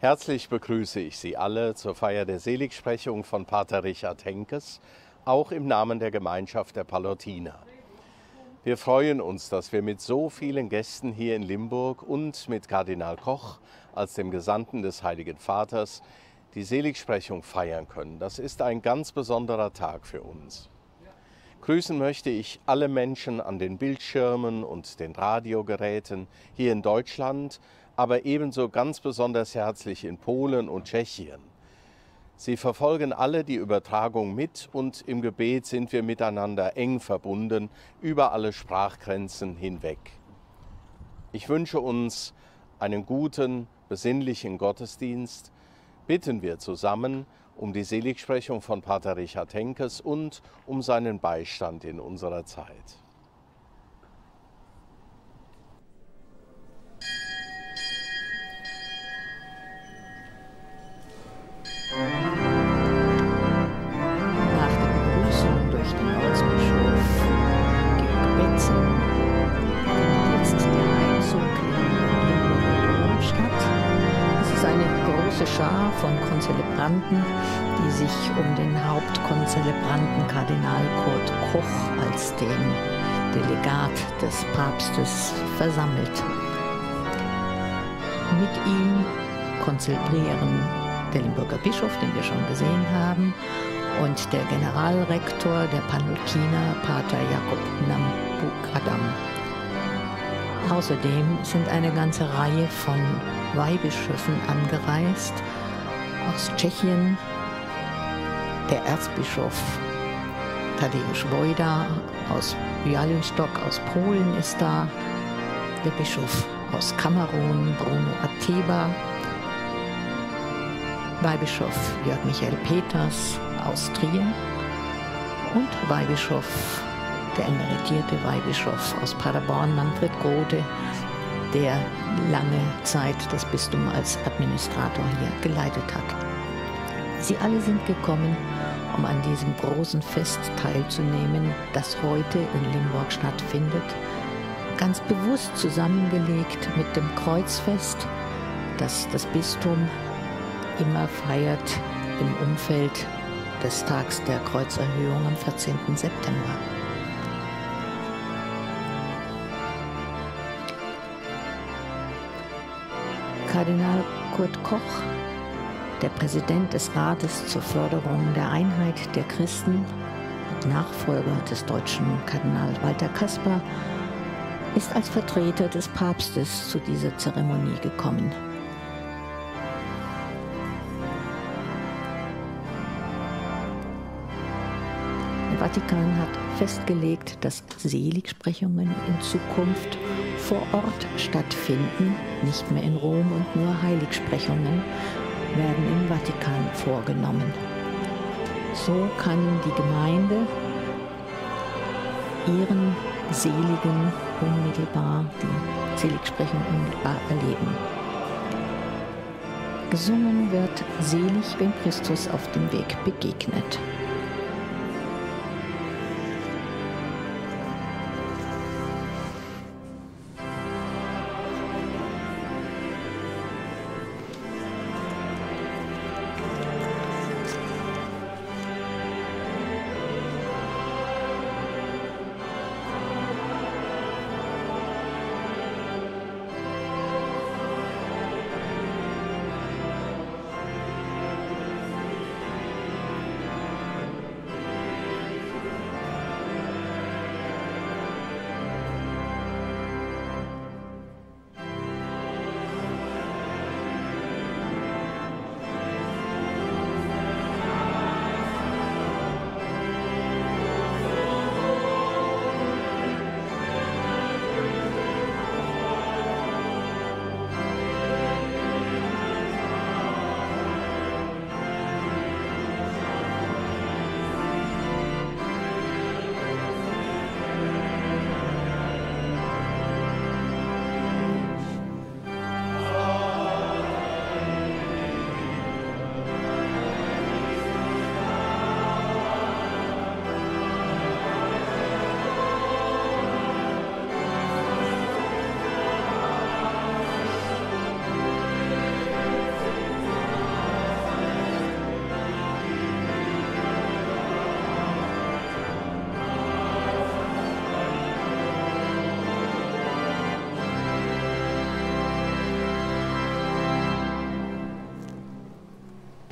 Herzlich begrüße ich Sie alle zur Feier der Seligsprechung von Pater Richard Henkes, auch im Namen der Gemeinschaft der Palutiner. Wir freuen uns, dass wir mit so vielen Gästen hier in Limburg und mit Kardinal Koch als dem Gesandten des Heiligen Vaters die Seligsprechung feiern können. Das ist ein ganz besonderer Tag für uns. Grüßen möchte ich alle Menschen an den Bildschirmen und den Radiogeräten hier in Deutschland, aber ebenso ganz besonders herzlich in Polen und Tschechien. Sie verfolgen alle die Übertragung mit und im Gebet sind wir miteinander eng verbunden über alle Sprachgrenzen hinweg. Ich wünsche uns einen guten, besinnlichen Gottesdienst. Bitten wir zusammen um die Seligsprechung von Pater Richard Henkes und um seinen Beistand in unserer Zeit. Papstes versammelt. Mit ihm konzelebrieren der Limburger Bischof, den wir schon gesehen haben, und der Generalrektor der Panukiner, Pater Jakob Nambukadam. Außerdem sind eine ganze Reihe von Weihbischöfen angereist, aus Tschechien, der Erzbischof Tadeusz Wojda aus Bialystok aus Polen ist da, der Bischof aus Kamerun Bruno Ateba, Weihbischof Jörg Michael Peters aus Trier. Und Weihbischof, der emeritierte Weihbischof aus Paderborn Manfred Grode, der lange Zeit das Bistum als Administrator hier geleitet hat. Sie alle sind gekommen, um an diesem großen Fest teilzunehmen, das heute in Limburg stattfindet, ganz bewusst zusammengelegt mit dem Kreuzfest, das das Bistum immer feiert im Umfeld des Tags der Kreuzerhöhung am 14. September. Kardinal Kurt Koch, der Präsident des Rates zur Förderung der Einheit der Christen Nachfolger des deutschen Kardinal Walter Kasper, ist als Vertreter des Papstes zu dieser Zeremonie gekommen. Der Vatikan hat festgelegt, dass Seligsprechungen in Zukunft vor Ort stattfinden, nicht mehr in Rom und nur Heiligsprechungen werden im Vatikan vorgenommen. So kann die Gemeinde ihren Seligen unmittelbar, die Seligsprechung unmittelbar erleben. Gesungen wird selig, wenn Christus auf dem Weg begegnet.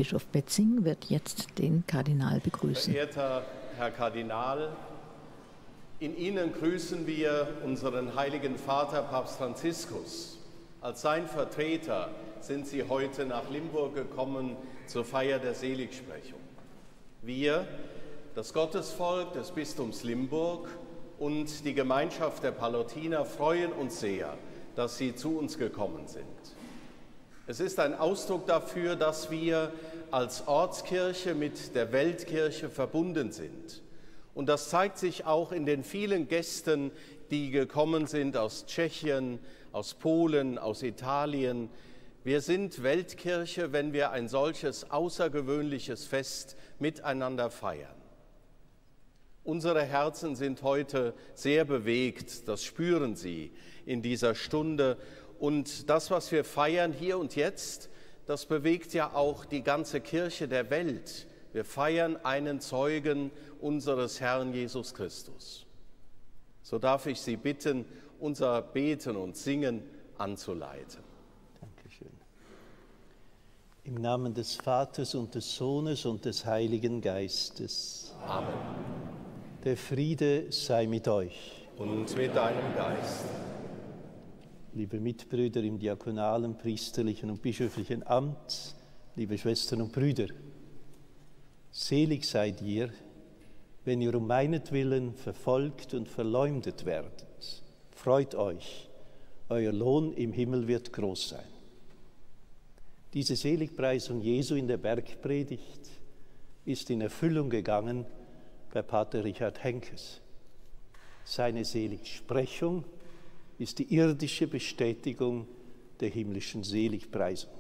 Bischof Betzing wird jetzt den Kardinal begrüßen. Verehrter Herr Kardinal, in Ihnen grüßen wir unseren heiligen Vater Papst Franziskus. Als sein Vertreter sind Sie heute nach Limburg gekommen zur Feier der Seligsprechung. Wir, das Gottesvolk des Bistums Limburg und die Gemeinschaft der Palotiner freuen uns sehr, dass Sie zu uns gekommen sind. Es ist ein Ausdruck dafür, dass wir als Ortskirche mit der Weltkirche verbunden sind. Und das zeigt sich auch in den vielen Gästen, die gekommen sind aus Tschechien, aus Polen, aus Italien. Wir sind Weltkirche, wenn wir ein solches außergewöhnliches Fest miteinander feiern. Unsere Herzen sind heute sehr bewegt, das spüren Sie in dieser Stunde. Und das, was wir feiern hier und jetzt, das bewegt ja auch die ganze Kirche der Welt. Wir feiern einen Zeugen unseres Herrn Jesus Christus. So darf ich Sie bitten, unser Beten und Singen anzuleiten. Dankeschön. Im Namen des Vaters und des Sohnes und des Heiligen Geistes. Amen. Der Friede sei mit euch. Und mit deinem Geist. Liebe Mitbrüder im diakonalen, priesterlichen und bischöflichen Amt, liebe Schwestern und Brüder, selig seid ihr, wenn ihr um meinetwillen verfolgt und verleumdet werdet. Freut euch, euer Lohn im Himmel wird groß sein. Diese Seligpreisung Jesu in der Bergpredigt ist in Erfüllung gegangen bei Pater Richard Henkes. Seine Seligsprechung ist die irdische Bestätigung der himmlischen Seligpreisung.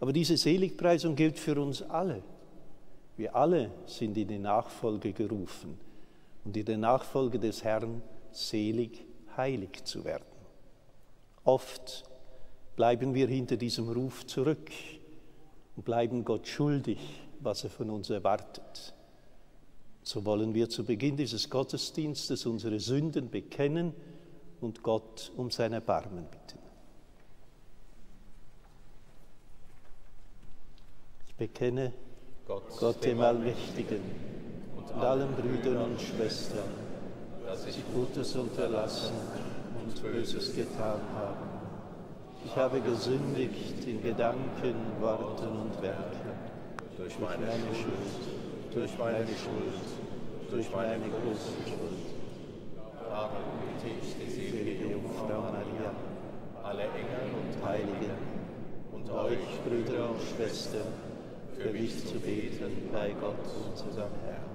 Aber diese Seligpreisung gilt für uns alle. Wir alle sind in die Nachfolge gerufen und in der Nachfolge des Herrn selig, heilig zu werden. Oft bleiben wir hinter diesem Ruf zurück und bleiben Gott schuldig, was er von uns erwartet. So wollen wir zu Beginn dieses Gottesdienstes unsere Sünden bekennen und Gott um sein Erbarmen bitten. Ich bekenne Gott, Gott dem Allmächtigen und allen Brüdern und Schwestern, dass ich Gutes unterlassen und Böses getan habe. Ich habe gesündigt in Gedanken, Worten und Werken. Durch meine Schuld. Durch meine Schuld, durch meine große Schuld. Darum bitte ich die selige Jungfrau Maria, alle Engel und Heiligen und euch, Schwestern, für mich zu beten bei Gott, unserem Herrn.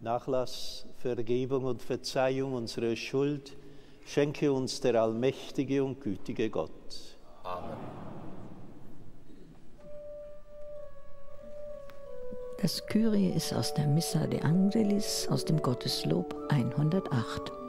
Nachlass, Vergebung und Verzeihung unserer Schuld schenke uns der allmächtige und gütige Gott. Amen. Das Kyrie ist aus der Missa de Angelis aus dem Gotteslob 108.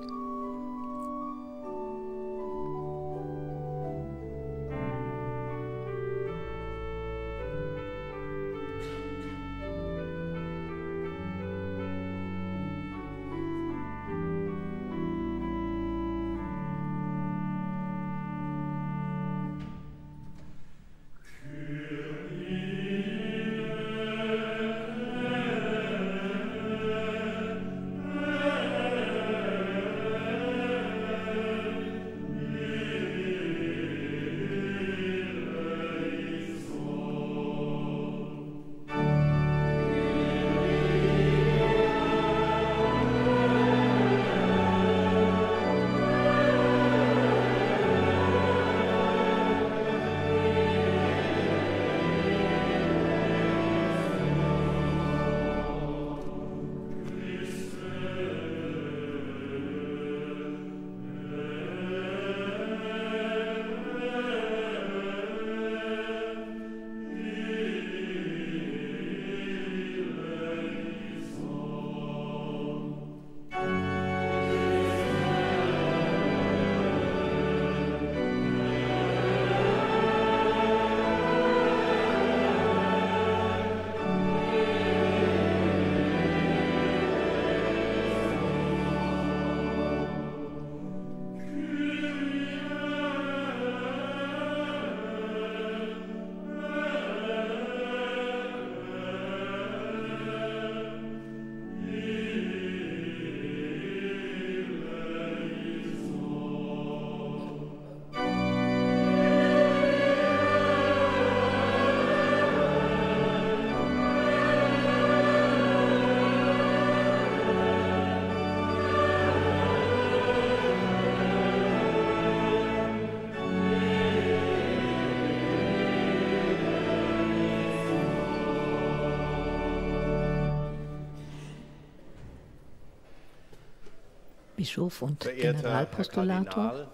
Bischof und Generalpostulator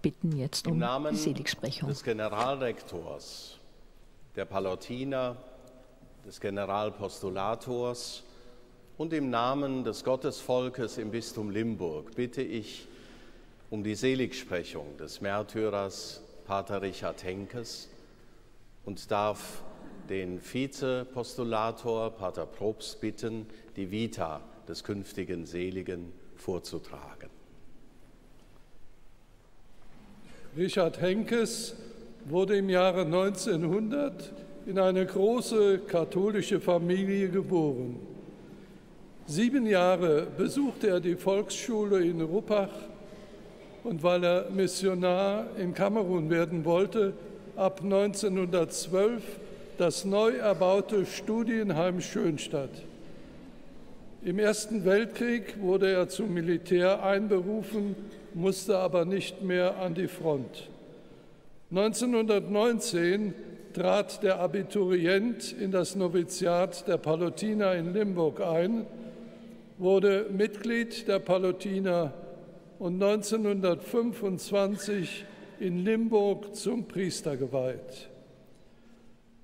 bitten jetzt um die Seligsprechung. Des Generalrektors, der Palutiner, des Generalpostulators und im Namen des Gottesvolkes im Bistum Limburg bitte ich um die Seligsprechung des Märtyrers Pater Richard Henkes und darf den Vizepostulator Pater Probst bitten, die Vita des künftigen Seligen vorzutragen. Richard Henkes wurde im Jahre 1900 in eine große katholische Familie geboren. Sieben Jahre besuchte er die Volksschule in Ruppach und weil er Missionar in Kamerun werden wollte, ab 1912 das neu erbaute Studienheim Schönstadt. Im Ersten Weltkrieg wurde er zum Militär einberufen, musste aber nicht mehr an die Front. 1919 trat der Abiturient in das Noviziat der Palutiner in Limburg ein, wurde Mitglied der Palutiner und 1925 in Limburg zum Priester geweiht.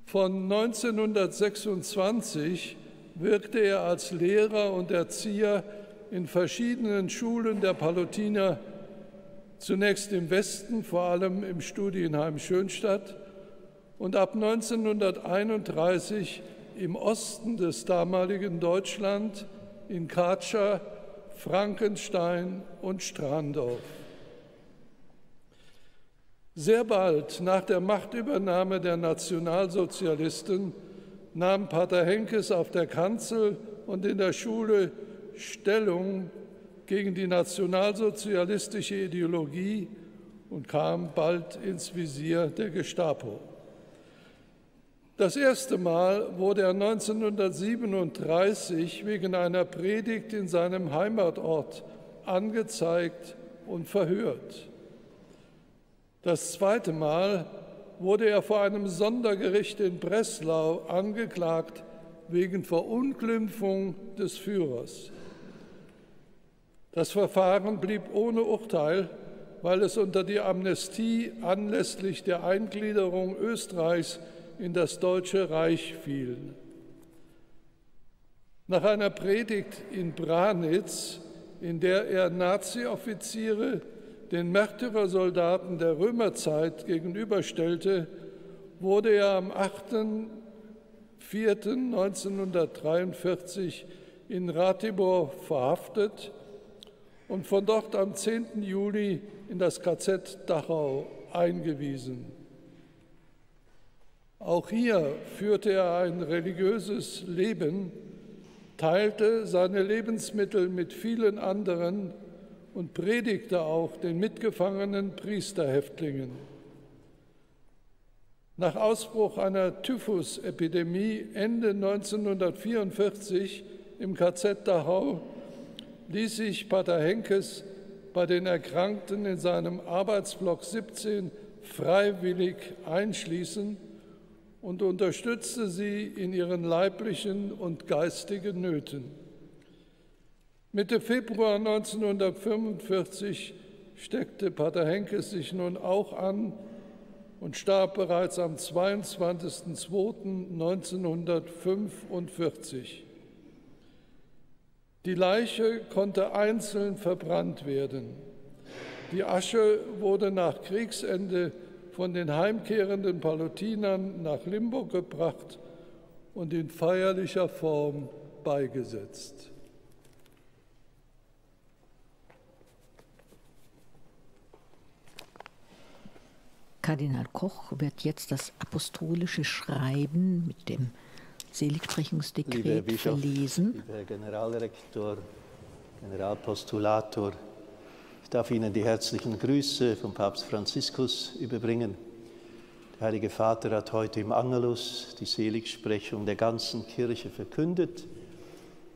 Von 1926 wirkte er als Lehrer und Erzieher in verschiedenen Schulen der Palutiner, zunächst im Westen, vor allem im Studienheim Schönstadt, und ab 1931 im Osten des damaligen Deutschland in Katscha, Frankenstein und Strandorf. Sehr bald nach der Machtübernahme der Nationalsozialisten nahm Pater Henkes auf der Kanzel und in der Schule Stellung gegen die nationalsozialistische Ideologie und kam bald ins Visier der Gestapo. Das erste Mal wurde er 1937 wegen einer Predigt in seinem Heimatort angezeigt und verhört. Das zweite Mal wurde er vor einem Sondergericht in Breslau angeklagt wegen Verunglimpfung des Führers. Das Verfahren blieb ohne Urteil, weil es unter die Amnestie anlässlich der Eingliederung Österreichs in das Deutsche Reich fiel. Nach einer Predigt in Branitz, in der er Nazi-Offiziere den Märtyrersoldaten der Römerzeit gegenüberstellte, wurde er am 8.4.1943 in Ratibor verhaftet und von dort am 10. Juli in das KZ Dachau eingewiesen. Auch hier führte er ein religiöses Leben, teilte seine Lebensmittel mit vielen anderen und predigte auch den mitgefangenen Priesterhäftlingen. Nach Ausbruch einer Typhusepidemie Ende 1944 im KZ Dachau ließ sich Pater Henkes bei den Erkrankten in seinem Arbeitsblock 17 freiwillig einschließen und unterstützte sie in ihren leiblichen und geistigen Nöten. Mitte Februar 1945 steckte Pater Henkes sich nun auch an und starb bereits am 22.02.1945. Die Leiche konnte einzeln verbrannt werden. Die Asche wurde nach Kriegsende von den heimkehrenden Palutinern nach Limburg gebracht und in feierlicher Form beigesetzt. Kardinal Koch wird jetzt das apostolische Schreiben mit dem Seligsprechungsdekret Bischof, verlesen. Lieber Herr Generalrektor, Generalpostulator, ich darf Ihnen die herzlichen Grüße vom Papst Franziskus überbringen. Der Heilige Vater hat heute im Angelus die Seligsprechung der ganzen Kirche verkündet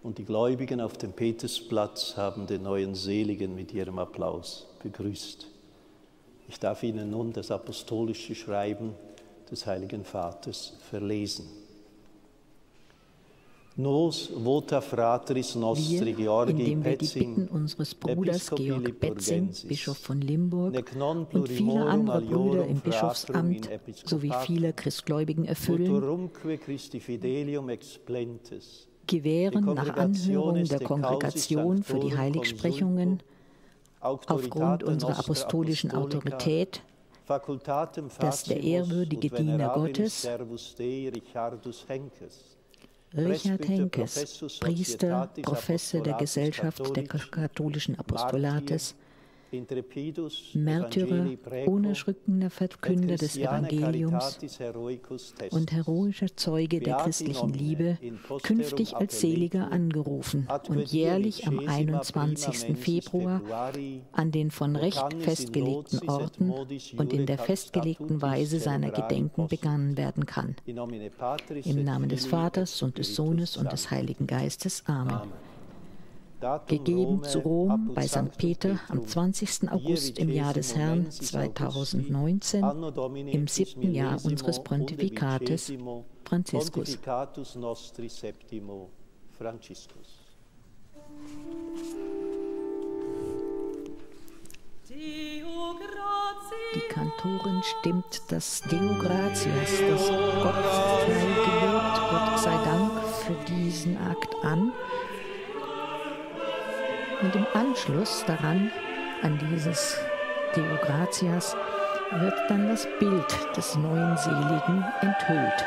und die Gläubigen auf dem Petersplatz haben den neuen Seligen mit ihrem Applaus begrüßt. Ich darf Ihnen nun das apostolische Schreiben des Heiligen Vaters verlesen. Nos vota frateris nostri Wir, Georgi indem wir die Bitten unseres Bruders Georg Betzing, Bischof von Limburg, und viele andere Brüder im Bischofsamt sowie viele Christgläubigen erfüllen, gewähren nach Anhörung der Kongregation für die Heiligsprechungen aufgrund unserer apostolischen Autorität dass der ehrwürdige Diener Gottes, servus Dei Richardus Henkes, Richard Henkes, Priester, Professor der Gesellschaft der katholischen Apostolates, Märtyrer, unerschrückender Verkünder des Evangeliums und heroischer Zeuge der christlichen Liebe, künftig als Seliger angerufen und jährlich am quinquagesima 21. prima mensis Februar an den von Recht festgelegten Orten und in der festgelegten Weise seiner Gedenken begangen werden kann. Im Namen des Vaters und des Sohnes und des. Heiligen Geistes. Amen. Gegeben zu Rom bei St. Peter am Petrum, 20. August im Jahr des Herrn mensis Augusti, 2019 anno Domini im siebten Jahr unseres Pontifikates Franziskus. Die Kantorin stimmt das Deo Gratias, das Gott sei gelobt, Gott sei Dank für diesen Akt an. Und im Anschluss daran, an dieses Deo Gratias, wird dann das Bild des neuen Seligen enthüllt.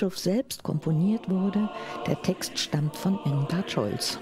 Bischof selbst komponiert wurde. Der Text stammt von Irmgard Scholz.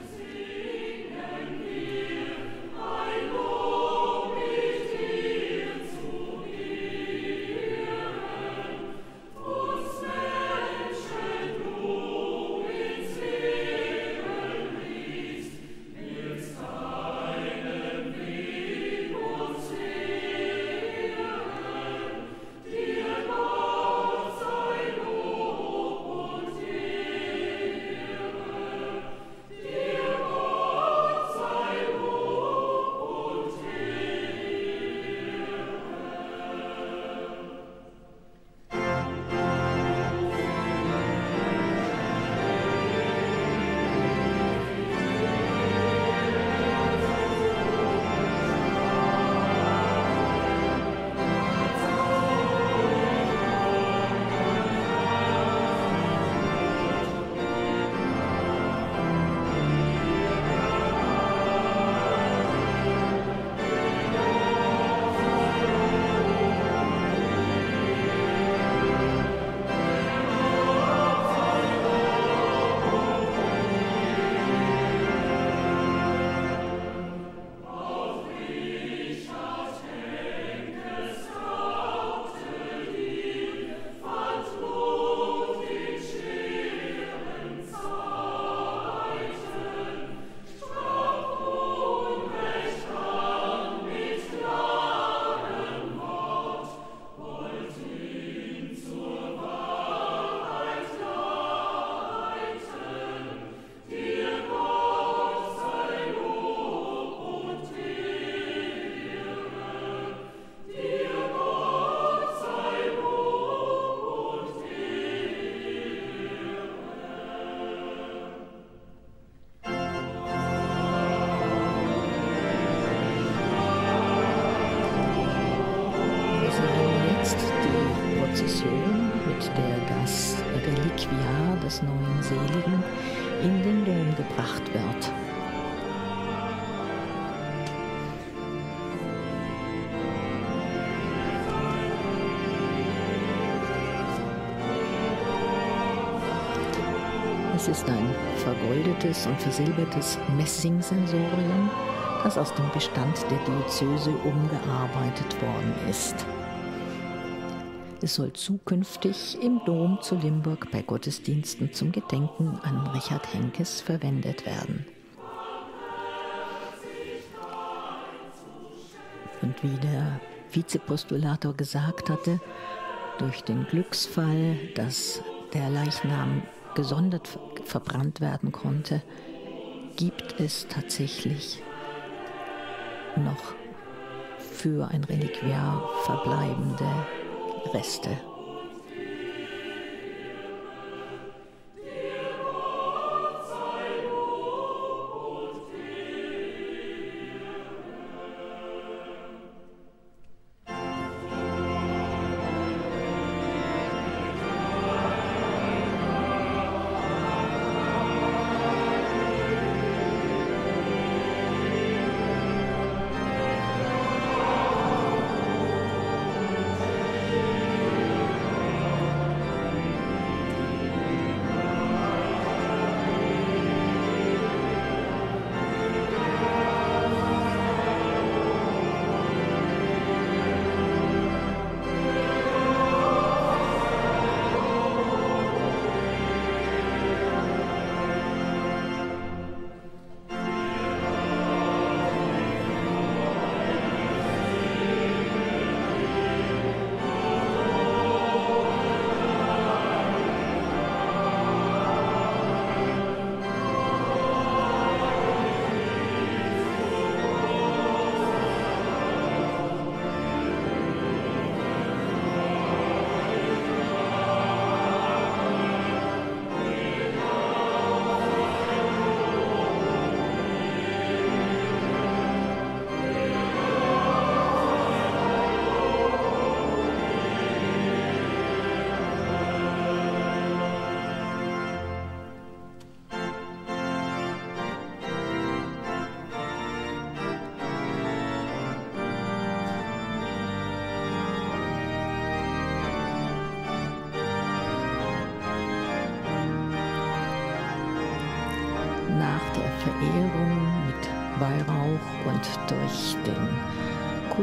Ein vergoldetes und versilbertes Messingsensorium, das aus dem Bestand der Diözese umgearbeitet worden ist. Es soll zukünftig im Dom zu Limburg bei Gottesdiensten zum Gedenken an Richard Henkes verwendet werden. Und wie der Vizepostulator gesagt hatte, durch den Glücksfall, dass der Leichnam gesondert verbrannt werden konnte, gibt es tatsächlich noch für ein Reliquiar verbleibende Reste.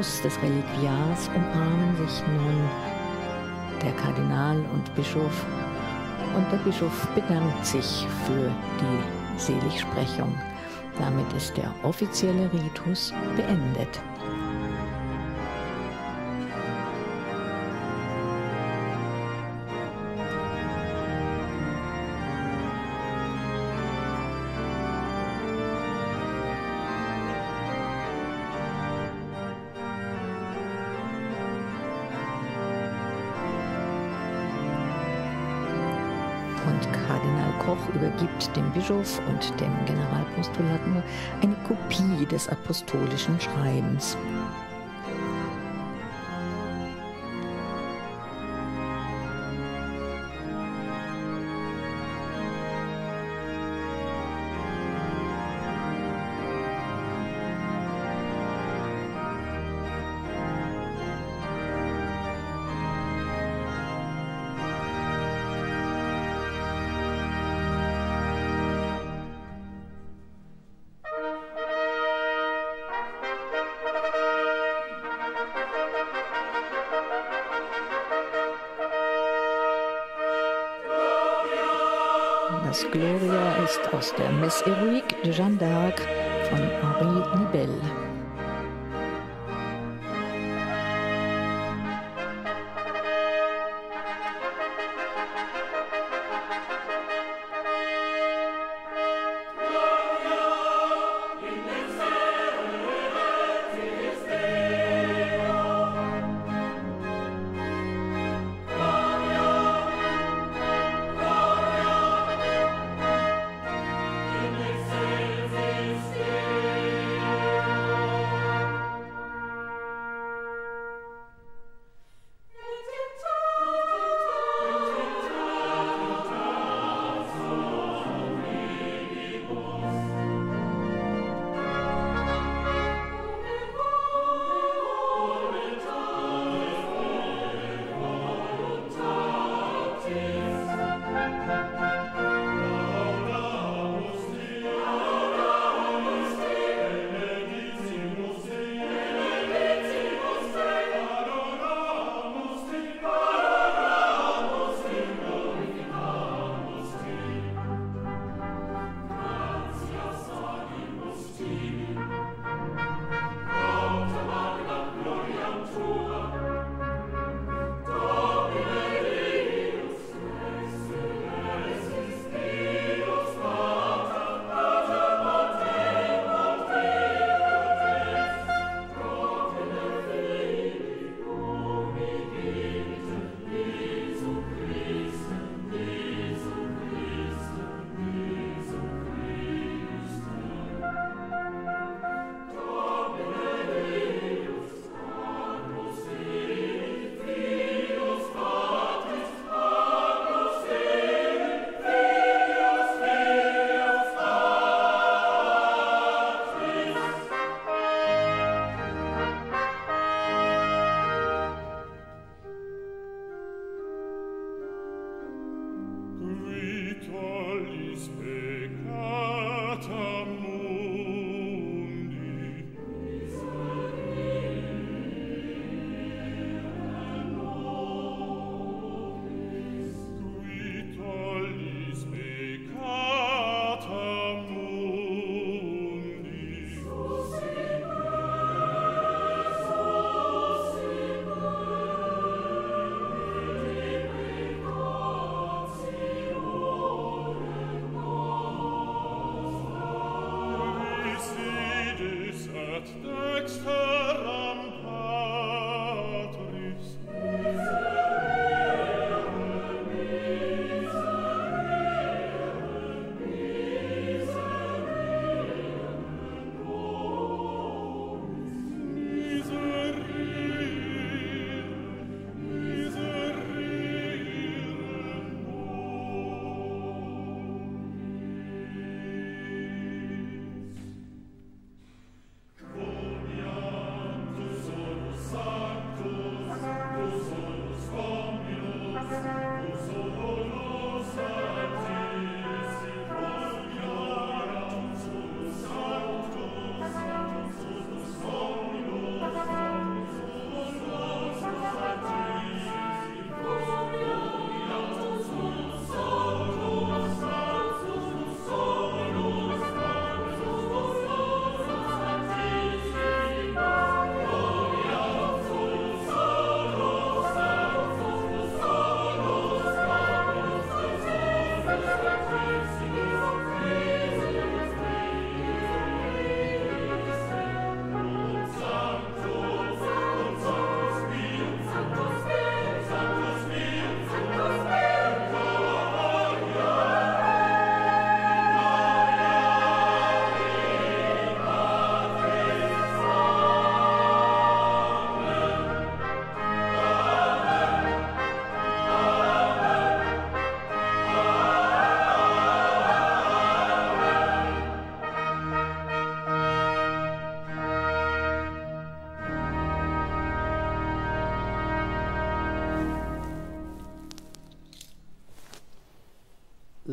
Kuss des Reliquiars umarmen sich nun der Kardinal und Bischof und der Bischof bedankt sich für die Seligsprechung. Damit ist der offizielle Ritus beendet. Bischof und dem Generalpostulat nur eine Kopie des apostolischen Schreibens.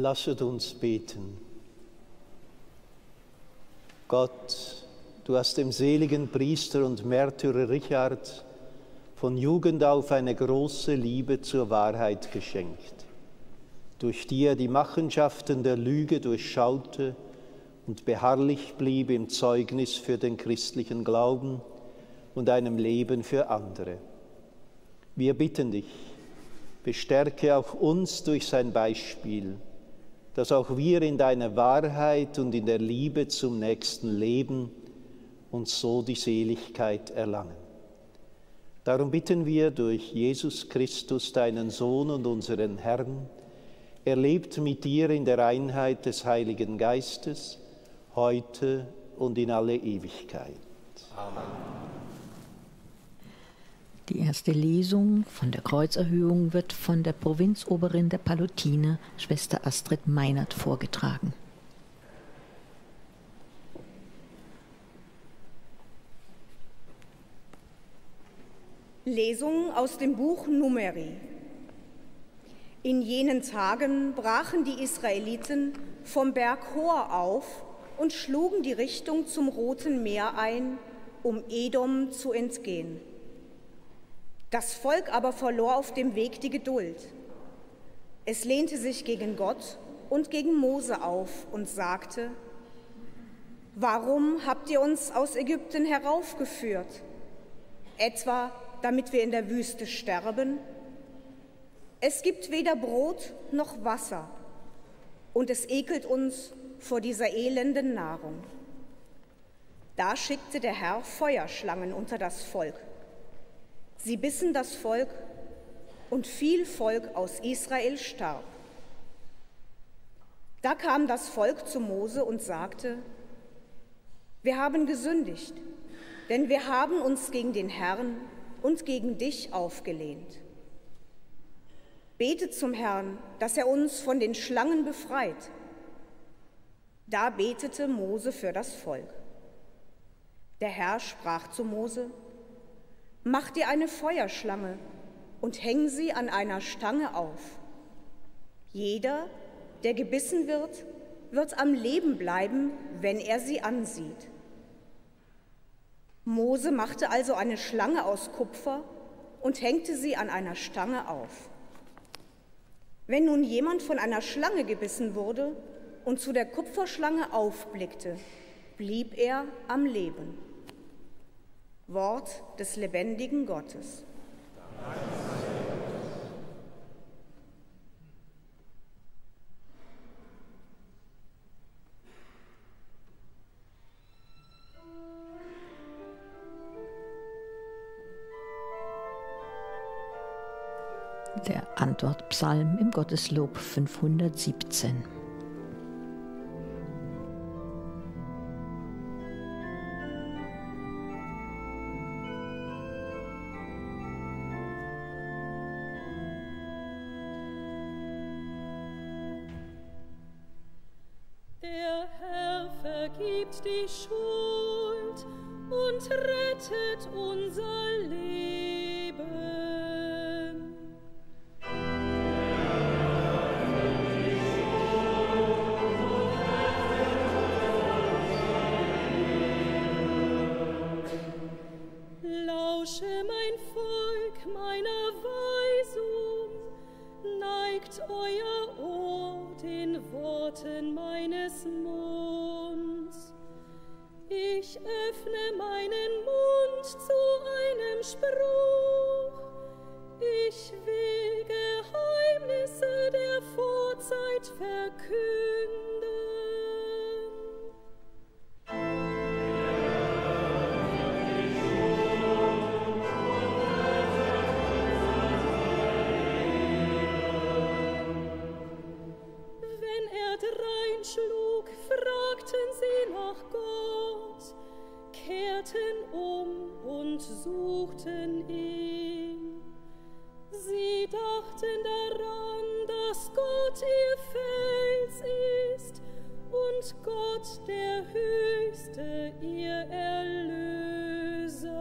Lasset uns beten. Gott, du hast dem seligen Priester und Märtyrer Richard von Jugend auf eine große Liebe zur Wahrheit geschenkt, durch die er die Machenschaften der Lüge durchschaute und beharrlich blieb im Zeugnis für den christlichen Glauben und einem Leben für andere. Wir bitten dich, bestärke auch uns durch sein Beispiel, dass auch wir in deiner Wahrheit und in der Liebe zum Nächsten leben und so die Seligkeit erlangen. Darum bitten wir durch Jesus Christus, deinen Sohn und unseren Herrn, er lebt mit dir in der Einheit des Heiligen Geistes, heute und in alle Ewigkeit. Amen. Die erste Lesung von der Kreuzerhöhung wird von der Provinzoberin der Palutine, Schwester Astrid Meinert, vorgetragen. Lesung aus dem Buch Numeri. In jenen Tagen brachen die Israeliten vom Berg Hor auf und schlugen die Richtung zum Roten Meer ein, um Edom zu entgehen. Das Volk aber verlor auf dem Weg die Geduld. Es lehnte sich gegen Gott und gegen Mose auf und sagte, Warum habt ihr uns aus Ägypten heraufgeführt? Etwa, damit wir in der Wüste sterben? Es gibt weder Brot noch Wasser, und es ekelt uns vor dieser elenden Nahrung. Da schickte der Herr Feuerschlangen unter das Volk Sie bissen das Volk und viel Volk aus Israel starb. Da kam das Volk zu Mose und sagte, wir haben gesündigt, denn wir haben uns gegen den Herrn und gegen dich aufgelehnt. Betet zum Herrn, dass er uns von den Schlangen befreit. Da betete Mose für das Volk. Der Herr sprach zu Mose, Mach dir eine Feuerschlange und häng sie an einer Stange auf. Jeder, der gebissen wird, wird am Leben bleiben, wenn er sie ansieht. Mose machte also eine Schlange aus Kupfer und hängte sie an einer Stange auf. Wenn nun jemand von einer Schlange gebissen wurde und zu der Kupferschlange aufblickte, blieb er am Leben. Wort des lebendigen Gottes. Der Antwortpsalm im Gotteslob 517. die Schuld und rettet unser Leben. Lausche mein Volk meiner Weisung, neigt euer Ohr den Worten meines Ich öffne meinen Mund zu einem Spruch. Ich will Geheimnisse der Vorzeit verkünden. Wenn er dreinschlug, fragten sie nach Gott, kehrten um und suchten ihn. Sie dachten daran, dass Gott ihr Fels ist und Gott der Höchste ihr Erlöser.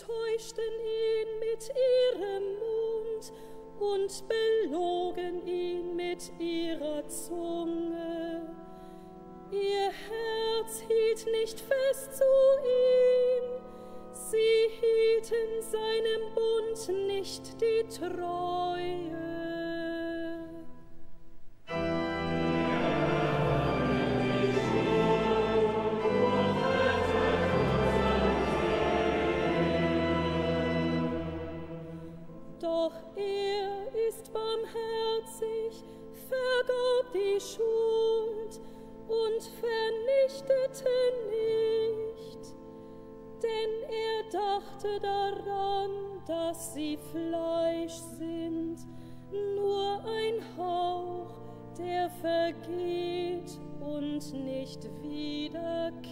Täuschten ihn mit ihrem Mund und belogen ihn mit ihrer Zunge. Ihr Herz hielt nicht fest zu ihm, sie hielten seinem Bund nicht die Treue. Barmherzig, vergab die Schuld und vernichtete nicht. Denn er dachte daran, dass sie Fleisch sind, nur ein Hauch, der vergeht und nicht wiederkehrt.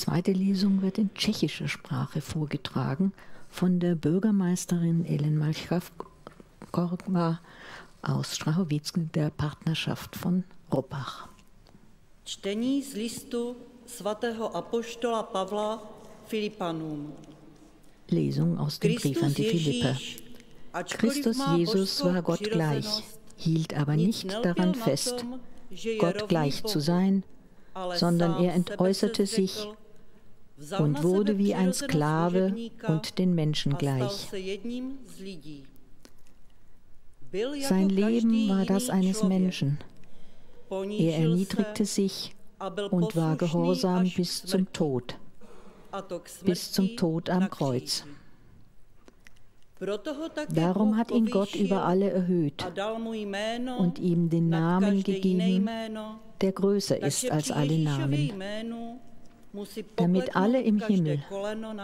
Zweite Lesung wird in tschechischer Sprache vorgetragen von der Bürgermeisterin Ellen Malchková aus Strachowice der Partnerschaft von Roppach. Čtení z listu svatého apoštola Pavla Filipanům. Lesung aus dem Brief an die Philippe. Christus Jesus war Gott gleich, hielt aber nicht daran fest, Gott gleich zu sein, sondern er entäußerte sich und wurde wie ein Sklave und den Menschen gleich. Sein Leben war das eines Menschen. Er erniedrigte sich und war gehorsam bis zum Tod, bis zum Tod am Kreuz. Darum hat ihn Gott über alle erhöht und ihm den Namen gegeben, der größer ist als alle Namen, damit alle im Himmel,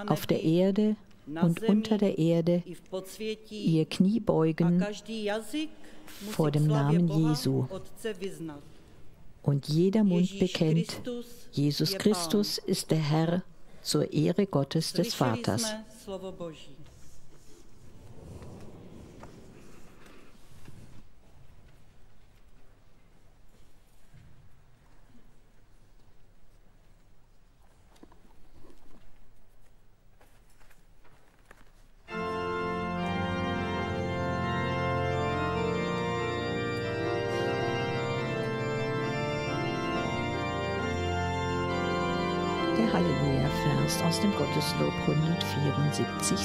auf der Erde und unter der Erde ihr Knie beugen vor dem Namen Jesu. Und jeder Mund bekennt, Jesus Christus ist der Herr zur Ehre Gottes des Vaters. Aus dem Gotteslob 174,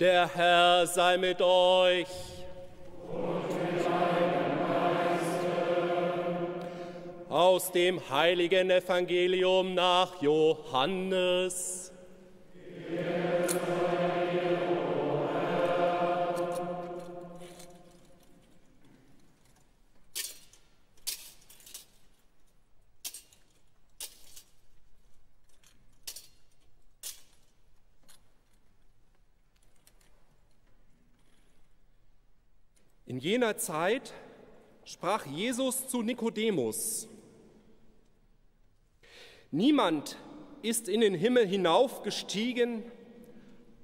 Der Herr sei mit euch. Aus dem heiligen Evangelium nach Johannes. In jener Zeit sprach Jesus zu Nikodemus, Niemand ist in den Himmel hinaufgestiegen,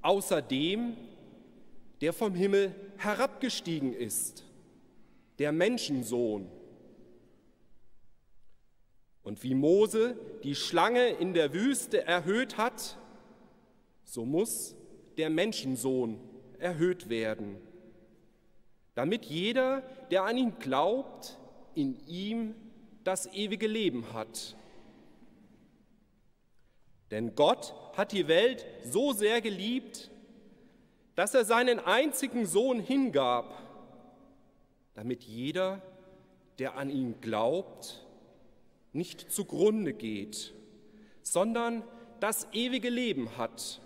außer dem, der vom Himmel herabgestiegen ist, der Menschensohn. Und wie Mose die Schlange in der Wüste erhöht hat, so muss der Menschensohn erhöht werden damit jeder, der an ihn glaubt, in ihm das ewige Leben hat. Denn Gott hat die Welt so sehr geliebt, dass er seinen einzigen Sohn hingab, damit jeder, der an ihn glaubt, nicht zugrunde geht, sondern das ewige Leben hat.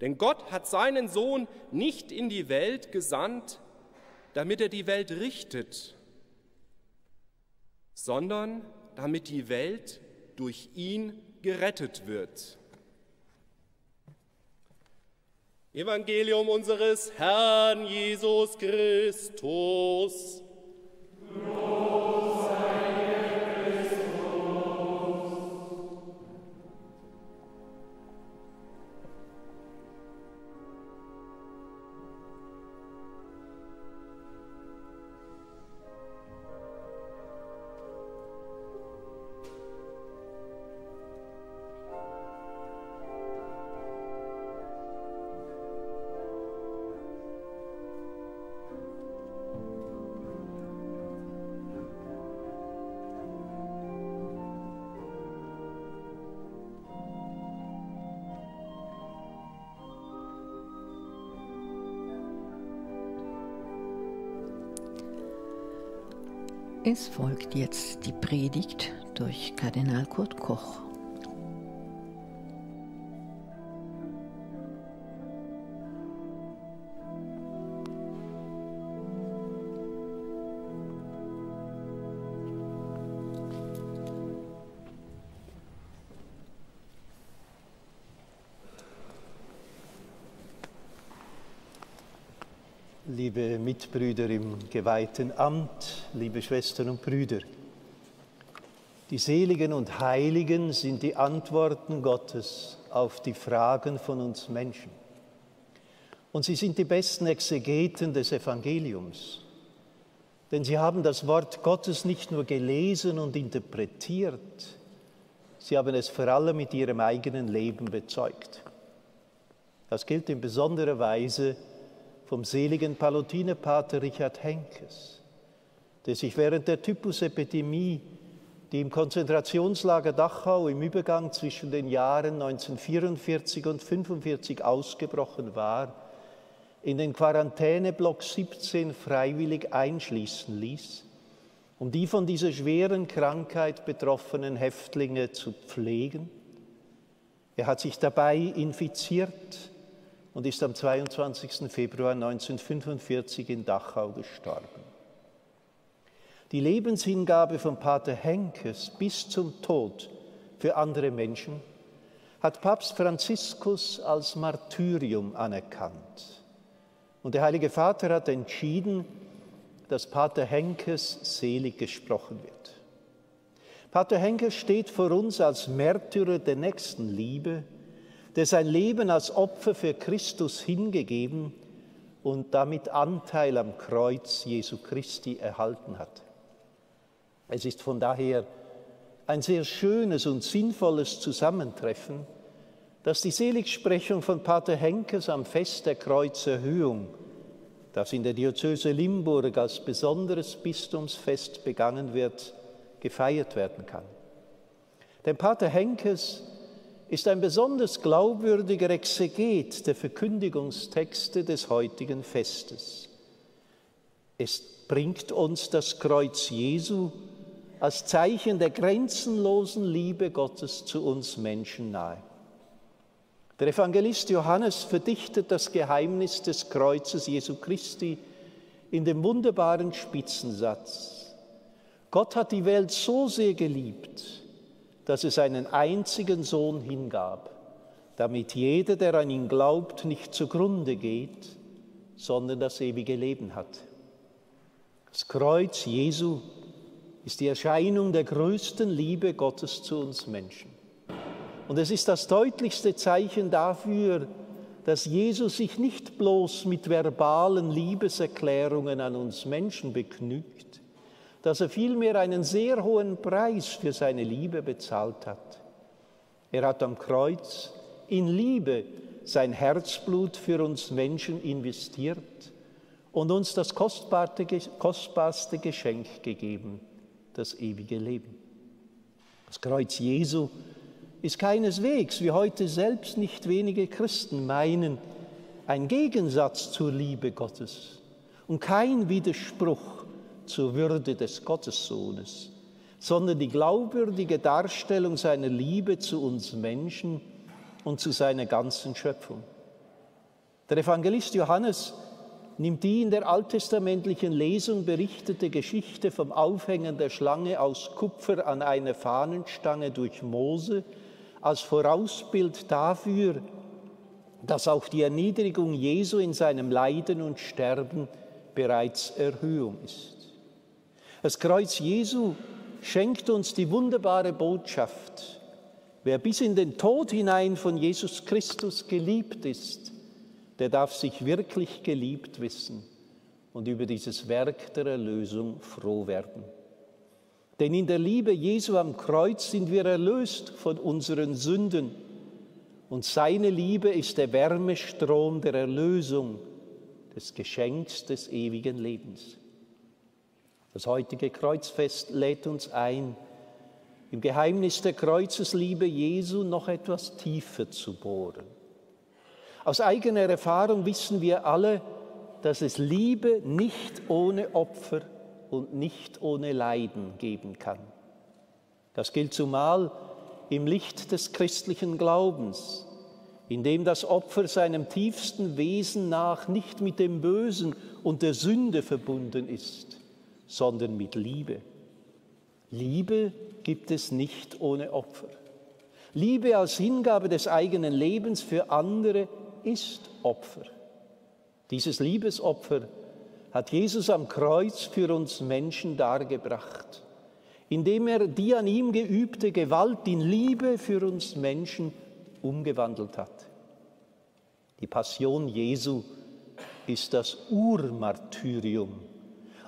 Denn Gott hat seinen Sohn nicht in die Welt gesandt, damit er die Welt richtet, sondern damit die Welt durch ihn gerettet wird. Evangelium unseres Herrn Jesus Christus. Es folgt jetzt die Predigt durch Kardinal Kurt Koch. Mitbrüder im geweihten Amt, liebe Schwestern und Brüder. Die Seligen und Heiligen sind die Antworten Gottes auf die Fragen von uns Menschen. Und sie sind die besten Exegeten des Evangeliums, denn sie haben das Wort Gottes nicht nur gelesen und interpretiert, sie haben es vor allem mit ihrem eigenen Leben bezeugt. Das gilt in besonderer Weise vom seligen Palutinerpater Richard Henkes, der sich während der Typusepidemie, die im Konzentrationslager Dachau im Übergang zwischen den Jahren 1944 und 1945 ausgebrochen war, in den Quarantäneblock 17 freiwillig einschließen ließ, um die von dieser schweren Krankheit betroffenen Häftlinge zu pflegen. Er hat sich dabei infiziert und ist am 22. Februar 1945 in Dachau gestorben. Die Lebenshingabe von Pater Henkes bis zum Tod für andere Menschen hat Papst Franziskus als Martyrium anerkannt. Und der Heilige Vater hat entschieden, dass Pater Henkes selig gesprochen wird. Pater Henkes steht vor uns als Märtyrer der nächsten Liebe der sein Leben als Opfer für Christus hingegeben und damit Anteil am Kreuz Jesu Christi erhalten hat. Es ist von daher ein sehr schönes und sinnvolles Zusammentreffen, dass die Seligsprechung von Pater Henkes am Fest der Kreuzerhöhung, das in der Diözese Limburg als besonderes Bistumsfest begangen wird, gefeiert werden kann. Denn Pater Henkes ist ein besonders glaubwürdiger Exeget der Verkündigungstexte des heutigen Festes. Es bringt uns das Kreuz Jesu als Zeichen der grenzenlosen Liebe Gottes zu uns Menschen nahe. Der Evangelist Johannes verdichtet das Geheimnis des Kreuzes Jesu Christi in dem wunderbaren Spitzensatz. Gott hat die Welt so sehr geliebt, dass es einen einzigen Sohn hingab, damit jeder, der an ihn glaubt, nicht zugrunde geht, sondern das ewige Leben hat. Das Kreuz Jesu ist die Erscheinung der größten Liebe Gottes zu uns Menschen. Und es ist das deutlichste Zeichen dafür, dass Jesus sich nicht bloß mit verbalen Liebeserklärungen an uns Menschen begnügt, dass er vielmehr einen sehr hohen Preis für seine Liebe bezahlt hat. Er hat am Kreuz in Liebe sein Herzblut für uns Menschen investiert und uns das kostbarste Geschenk gegeben, das ewige Leben. Das Kreuz Jesu ist keineswegs, wie heute selbst nicht wenige Christen meinen, ein Gegensatz zur Liebe Gottes und kein Widerspruch zur Würde des Gottessohnes, sondern die glaubwürdige Darstellung seiner Liebe zu uns Menschen und zu seiner ganzen Schöpfung. Der Evangelist Johannes nimmt die in der alttestamentlichen Lesung berichtete Geschichte vom Aufhängen der Schlange aus Kupfer an einer Fahnenstange durch Mose als Vorausbild dafür, dass auch die Erniedrigung Jesu in seinem Leiden und Sterben bereits Erhöhung ist. Das Kreuz Jesu schenkt uns die wunderbare Botschaft, wer bis in den Tod hinein von Jesus Christus geliebt ist, der darf sich wirklich geliebt wissen und über dieses Werk der Erlösung froh werden. Denn in der Liebe Jesu am Kreuz sind wir erlöst von unseren Sünden und seine Liebe ist der Wärmestrom der Erlösung, des Geschenks des ewigen Lebens. Das heutige Kreuzfest lädt uns ein, im Geheimnis der Kreuzesliebe Jesu noch etwas tiefer zu bohren. Aus eigener Erfahrung wissen wir alle, dass es Liebe nicht ohne Opfer und nicht ohne Leiden geben kann. Das gilt zumal im Licht des christlichen Glaubens, in dem das Opfer seinem tiefsten Wesen nach nicht mit dem Bösen und der Sünde verbunden ist, sondern mit Liebe. Liebe gibt es nicht ohne Opfer. Liebe als Hingabe des eigenen Lebens für andere ist Opfer. Dieses Liebesopfer hat Jesus am Kreuz für uns Menschen dargebracht, indem er die an ihm geübte Gewalt in Liebe für uns Menschen umgewandelt hat. Die Passion Jesu ist das Urmartyrium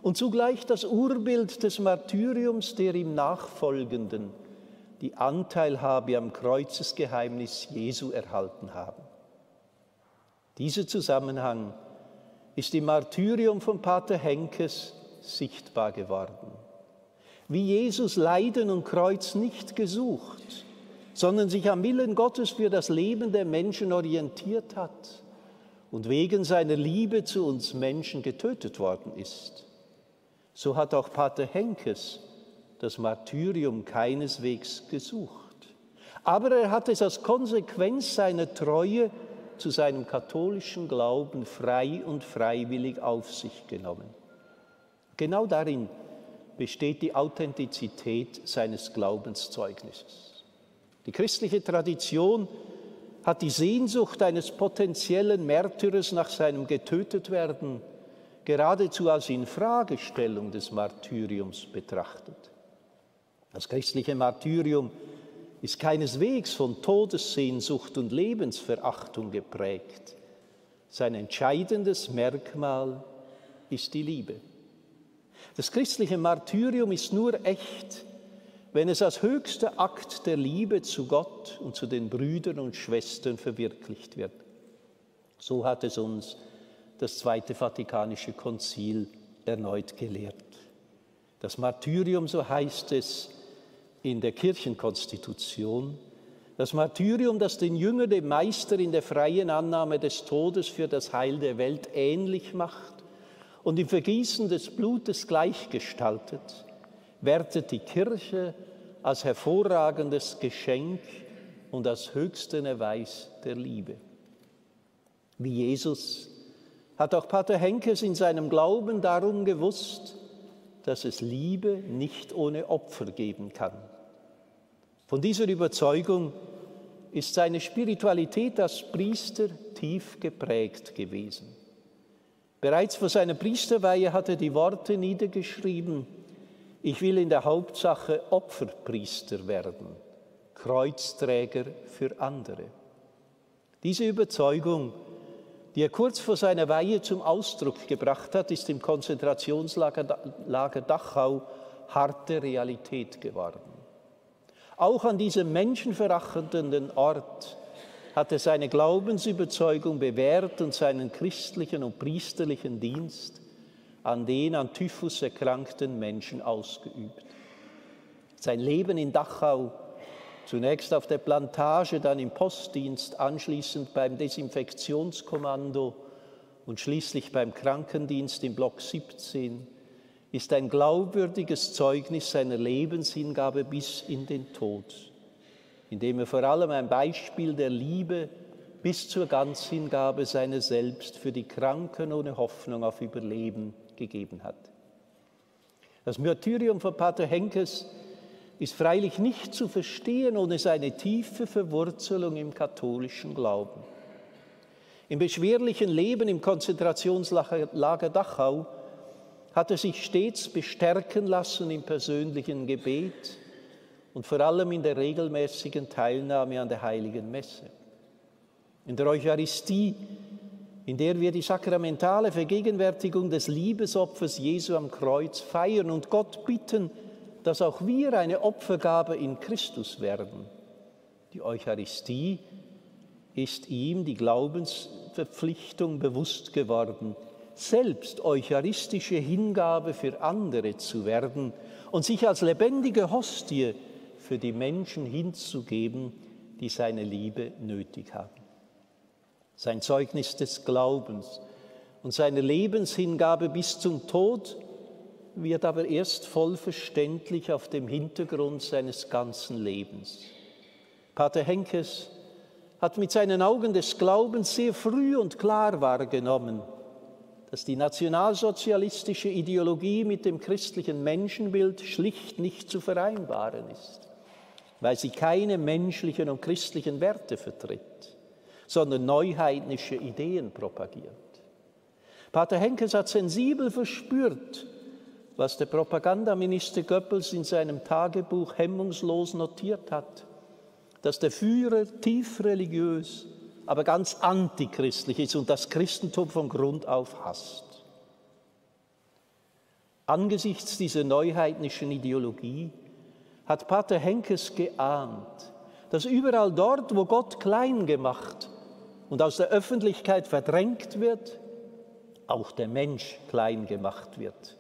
und zugleich das Urbild des Martyriums der ihm nachfolgenden, die Anteilhabe am Kreuzesgeheimnis Jesu erhalten haben. Dieser Zusammenhang ist im Martyrium von Pater Henkes sichtbar geworden. Wie Jesus Leiden und Kreuz nicht gesucht, sondern sich am Willen Gottes für das Leben der Menschen orientiert hat und wegen seiner Liebe zu uns Menschen getötet worden ist. So hat auch Pater Henkes das Martyrium keineswegs gesucht. Aber er hat es als Konsequenz seiner Treue zu seinem katholischen Glauben frei und freiwillig auf sich genommen. Genau darin besteht die Authentizität seines Glaubenszeugnisses. Die christliche Tradition hat die Sehnsucht eines potenziellen Märtyrers nach seinem Getötetwerden geradezu als Infragestellung des Martyriums betrachtet. Das christliche Martyrium ist keineswegs von Todessehnsucht und Lebensverachtung geprägt. Sein entscheidendes Merkmal ist die Liebe. Das christliche Martyrium ist nur echt, wenn es als höchster Akt der Liebe zu Gott und zu den Brüdern und Schwestern verwirklicht wird. So hat es uns das Zweite Vatikanische Konzil erneut gelehrt. Das Martyrium, so heißt es, in der Kirchenkonstitution, das Martyrium, das den Jünger dem Meister in der freien Annahme des Todes für das Heil der Welt ähnlich macht und im Vergießen des Blutes gleichgestaltet, wertet die Kirche als hervorragendes Geschenk und als höchsten Erweis der Liebe. Wie Jesus hat auch Pater Henkes in seinem Glauben darum gewusst, dass es Liebe nicht ohne Opfer geben kann. Von dieser Überzeugung ist seine Spiritualität als Priester tief geprägt gewesen. Bereits vor seiner Priesterweihe hat er die Worte niedergeschrieben, ich will in der Hauptsache Opferpriester werden, Kreuzträger für andere. Diese Überzeugung, die er kurz vor seiner Weihe zum Ausdruck gebracht hat, ist im Konzentrationslager Dachau harte Realität geworden. Auch an diesem menschenverachtenden Ort hat er seine Glaubensüberzeugung bewährt und seinen christlichen und priesterlichen Dienst an den an Typhus erkrankten Menschen ausgeübt. Sein Leben in Dachau, zunächst auf der Plantage, dann im Postdienst, anschließend beim Desinfektionskommando und schließlich beim Krankendienst im Block 17, ist ein glaubwürdiges Zeugnis seiner Lebenshingabe bis in den Tod, indem er vor allem ein Beispiel der Liebe bis zur Ganzhingabe seines Selbst für die Kranken ohne Hoffnung auf Überleben gegeben hat. Das Märtyrium von Pater Henkes ist freilich nicht zu verstehen ohne seine tiefe Verwurzelung im katholischen Glauben. Im beschwerlichen Leben im Konzentrationslager Dachau hat er sich stets bestärken lassen im persönlichen Gebet und vor allem in der regelmäßigen Teilnahme an der heiligen Messe. In der Eucharistie, in der wir die sakramentale Vergegenwärtigung des Liebesopfers Jesu am Kreuz feiern und Gott bitten, dass auch wir eine Opfergabe in Christus werden. Die Eucharistie ist ihm die Glaubensverpflichtung bewusst geworden, selbst eucharistische Hingabe für andere zu werden und sich als lebendige Hostie für die Menschen hinzugeben, die seine Liebe nötig haben. Sein Zeugnis des Glaubens und seine Lebenshingabe bis zum Tod wird aber erst voll verständlich auf dem Hintergrund seines ganzen Lebens. Pater Henkes hat mit seinen Augen des Glaubens sehr früh und klar wahrgenommen, dass die nationalsozialistische Ideologie mit dem christlichen Menschenbild schlicht nicht zu vereinbaren ist, weil sie keine menschlichen und christlichen Werte vertritt, sondern neuheidnische Ideen propagiert. Pater Henkes hat sensibel verspürt, was der Propagandaminister Goebbels in seinem Tagebuch hemmungslos notiert hat, dass der Führer tief religiös aber ganz antichristlich ist und das Christentum von Grund auf hasst. Angesichts dieser neuheidnischen Ideologie hat Pater Henkes geahnt, dass überall dort, wo Gott klein gemacht und aus der Öffentlichkeit verdrängt wird, auch der Mensch klein gemacht wird.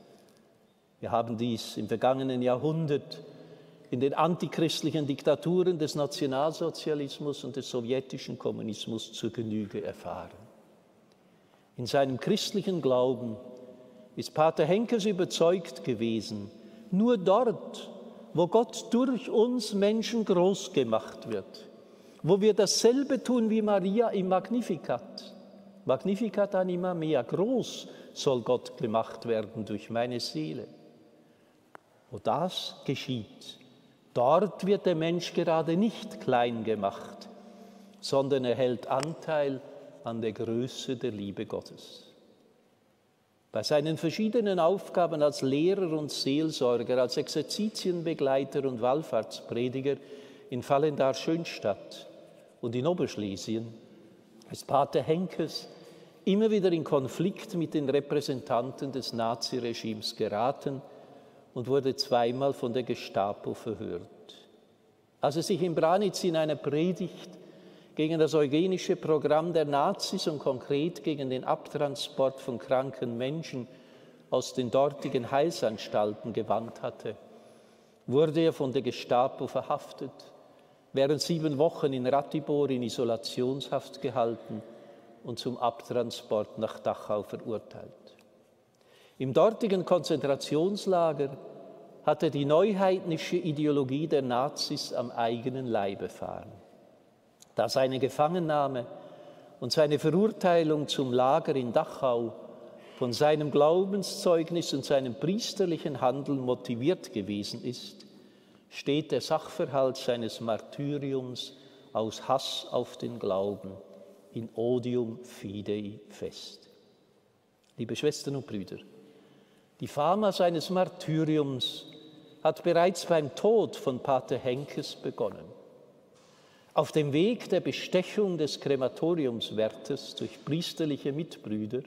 Wir haben dies im vergangenen Jahrhundert in den antichristlichen Diktaturen des Nationalsozialismus und des sowjetischen Kommunismus zur Genüge erfahren. In seinem christlichen Glauben ist Pater Henkes überzeugt gewesen, nur dort, wo Gott durch uns Menschen groß gemacht wird, wo wir dasselbe tun wie Maria im Magnificat. Magnificat anima mea, groß soll Gott gemacht werden durch meine Seele. Wo das geschieht, Dort wird der Mensch gerade nicht klein gemacht, sondern erhält Anteil an der Größe der Liebe Gottes. Bei seinen verschiedenen Aufgaben als Lehrer und Seelsorger, als Exerzitienbegleiter und Wallfahrtsprediger in Vallendar-Schönstadt und in Oberschlesien ist Pater Henkes immer wieder in Konflikt mit den Repräsentanten des Naziregimes geraten – und wurde zweimal von der Gestapo verhört. Als er sich in Branitz in einer Predigt gegen das eugenische Programm der Nazis und konkret gegen den Abtransport von kranken Menschen aus den dortigen Heilsanstalten gewandt hatte, wurde er von der Gestapo verhaftet, während sieben Wochen in Ratibor in Isolationshaft gehalten und zum Abtransport nach Dachau verurteilt. Im dortigen Konzentrationslager hat er die neuheidnische Ideologie der Nazis am eigenen Leib erfahren. Da seine Gefangennahme und seine Verurteilung zum Lager in Dachau von seinem Glaubenszeugnis und seinem priesterlichen Handeln motiviert gewesen ist, steht der Sachverhalt seines Martyriums aus Hass auf den Glauben in odium fidei fest. Liebe Schwestern und Brüder, die Fama seines Martyriums hat bereits beim Tod von Pater Henkes begonnen. Auf dem Weg der Bestechung des Krematoriumswärters durch priesterliche Mitbrüder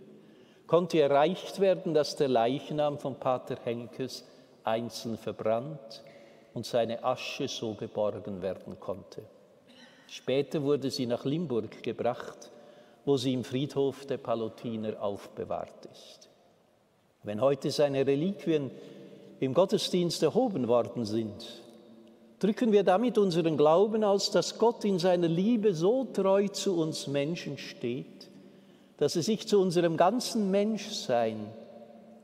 konnte erreicht werden, dass der Leichnam von Pater Henkes einzeln verbrannt und seine Asche so geborgen werden konnte. Später wurde sie nach Limburg gebracht, wo sie im Friedhof der Palutiner aufbewahrt ist. Wenn heute seine Reliquien im Gottesdienst erhoben worden sind, drücken wir damit unseren Glauben aus, dass Gott in seiner Liebe so treu zu uns Menschen steht, dass er sich zu unserem ganzen Menschsein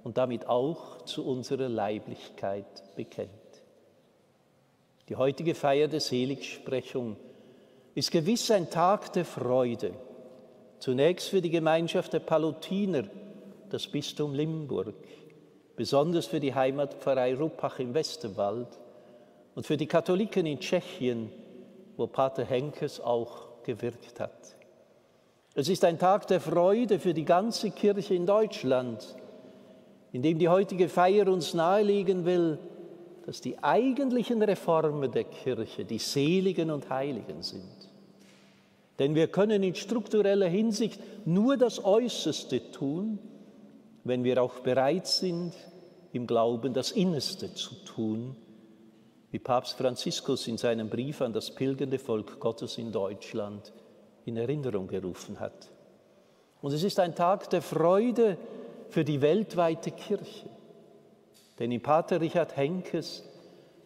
und damit auch zu unserer Leiblichkeit bekennt. Die heutige Feier der Seligsprechung ist gewiss ein Tag der Freude. Zunächst für die Gemeinschaft der Palutiner, das Bistum Limburg, besonders für die Heimatpfarrei Ruppach im Westerwald und für die Katholiken in Tschechien, wo Pater Henkes auch gewirkt hat. Es ist ein Tag der Freude für die ganze Kirche in Deutschland, in dem die heutige Feier uns nahelegen will, dass die eigentlichen Reformen der Kirche die Seligen und Heiligen sind. Denn wir können in struktureller Hinsicht nur das Äußerste tun, wenn wir auch bereit sind, im Glauben das Innerste zu tun, wie Papst Franziskus in seinem Brief an das pilgernde Volk Gottes in Deutschland in Erinnerung gerufen hat. Und es ist ein Tag der Freude für die weltweite Kirche. Denn in Pater Richard Henkes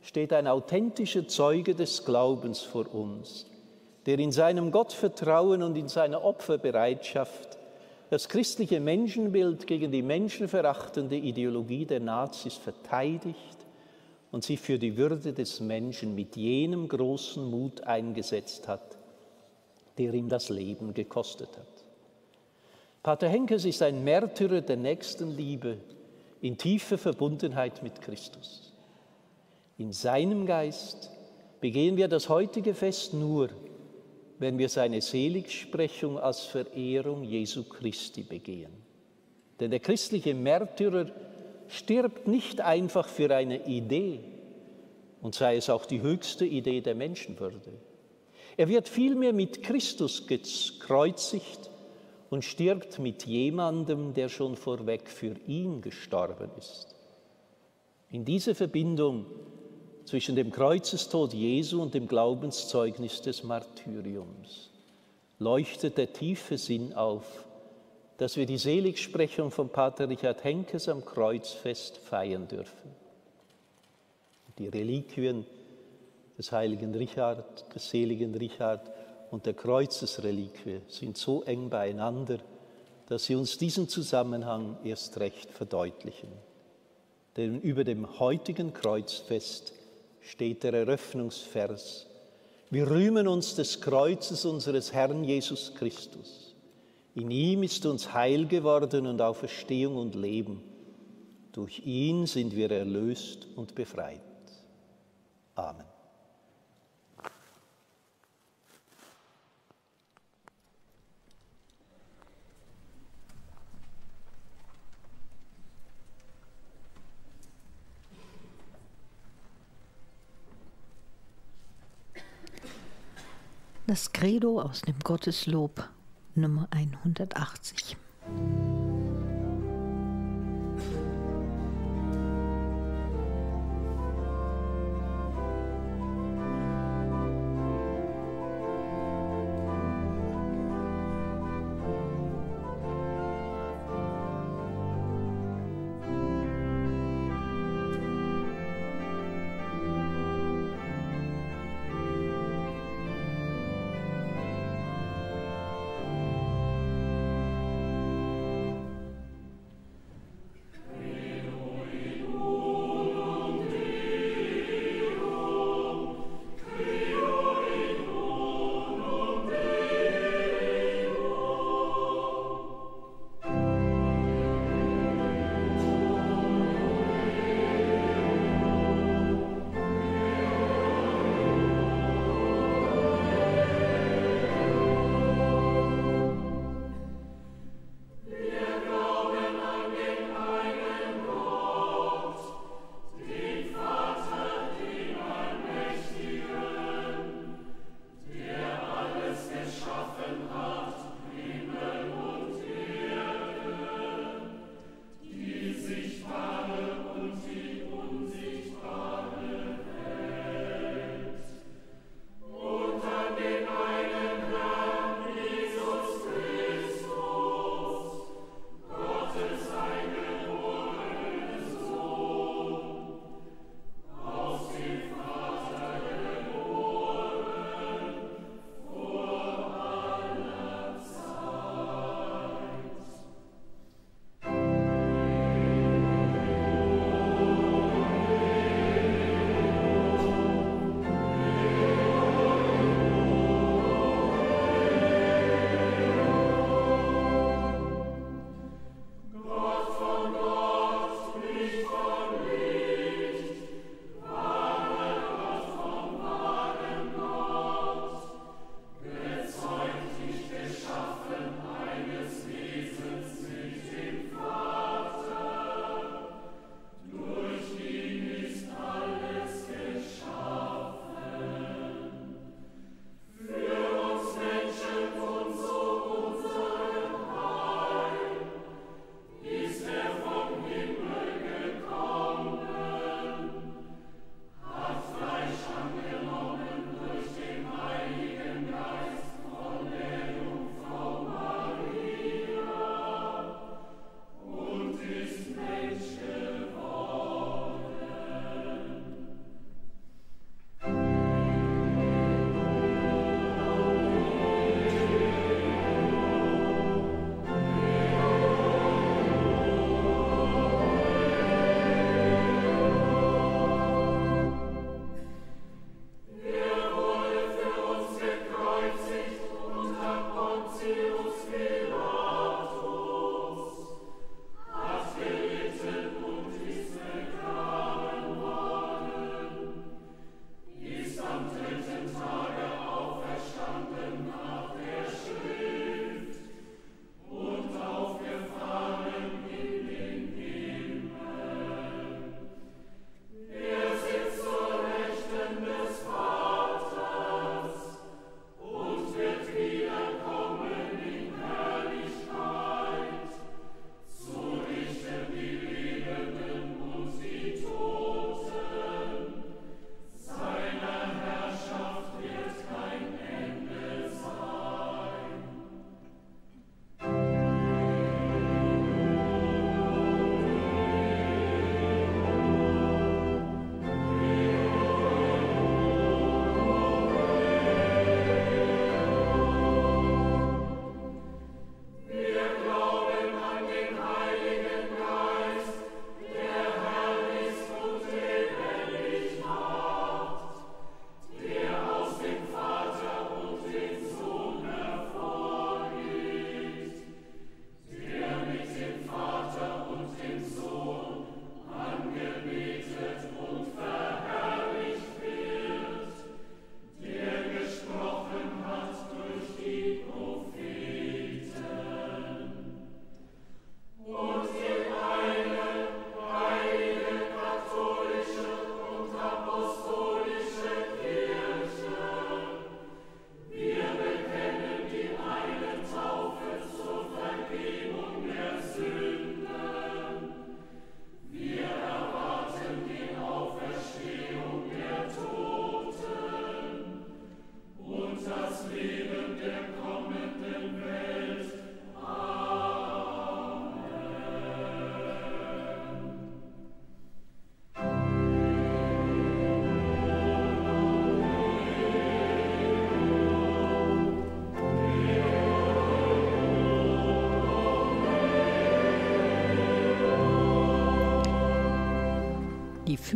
steht ein authentischer Zeuge des Glaubens vor uns, der in seinem Gottvertrauen und in seiner Opferbereitschaft das christliche Menschenbild gegen die menschenverachtende Ideologie der Nazis verteidigt und sich für die Würde des Menschen mit jenem großen Mut eingesetzt hat, der ihm das Leben gekostet hat. Pater Henkes ist ein Märtyrer der Nächstenliebe in tiefer Verbundenheit mit Christus. In seinem Geist begehen wir das heutige Fest nur, wenn wir seine Seligsprechung als Verehrung Jesu Christi begehen. Denn der christliche Märtyrer stirbt nicht einfach für eine Idee, und sei es auch die höchste Idee der Menschenwürde. Er wird vielmehr mit Christus gekreuzigt und stirbt mit jemandem, der schon vorweg für ihn gestorben ist. In diese Verbindung zwischen dem Kreuzestod Jesu und dem Glaubenszeugnis des Martyriums leuchtet der tiefe Sinn auf, dass wir die Seligsprechung von Pater Richard Henkes am Kreuzfest feiern dürfen. Die Reliquien des heiligen Richard, des seligen Richard und der Kreuzesreliquie sind so eng beieinander, dass sie uns diesen Zusammenhang erst recht verdeutlichen. Denn über dem heutigen Kreuzfest steht der Eröffnungsvers. Wir rühmen uns des Kreuzes unseres Herrn Jesus Christus. In ihm ist uns Heil geworden und Auferstehung und Leben. Durch ihn sind wir erlöst und befreit. Amen. Das Credo aus dem Gotteslob Nummer 180.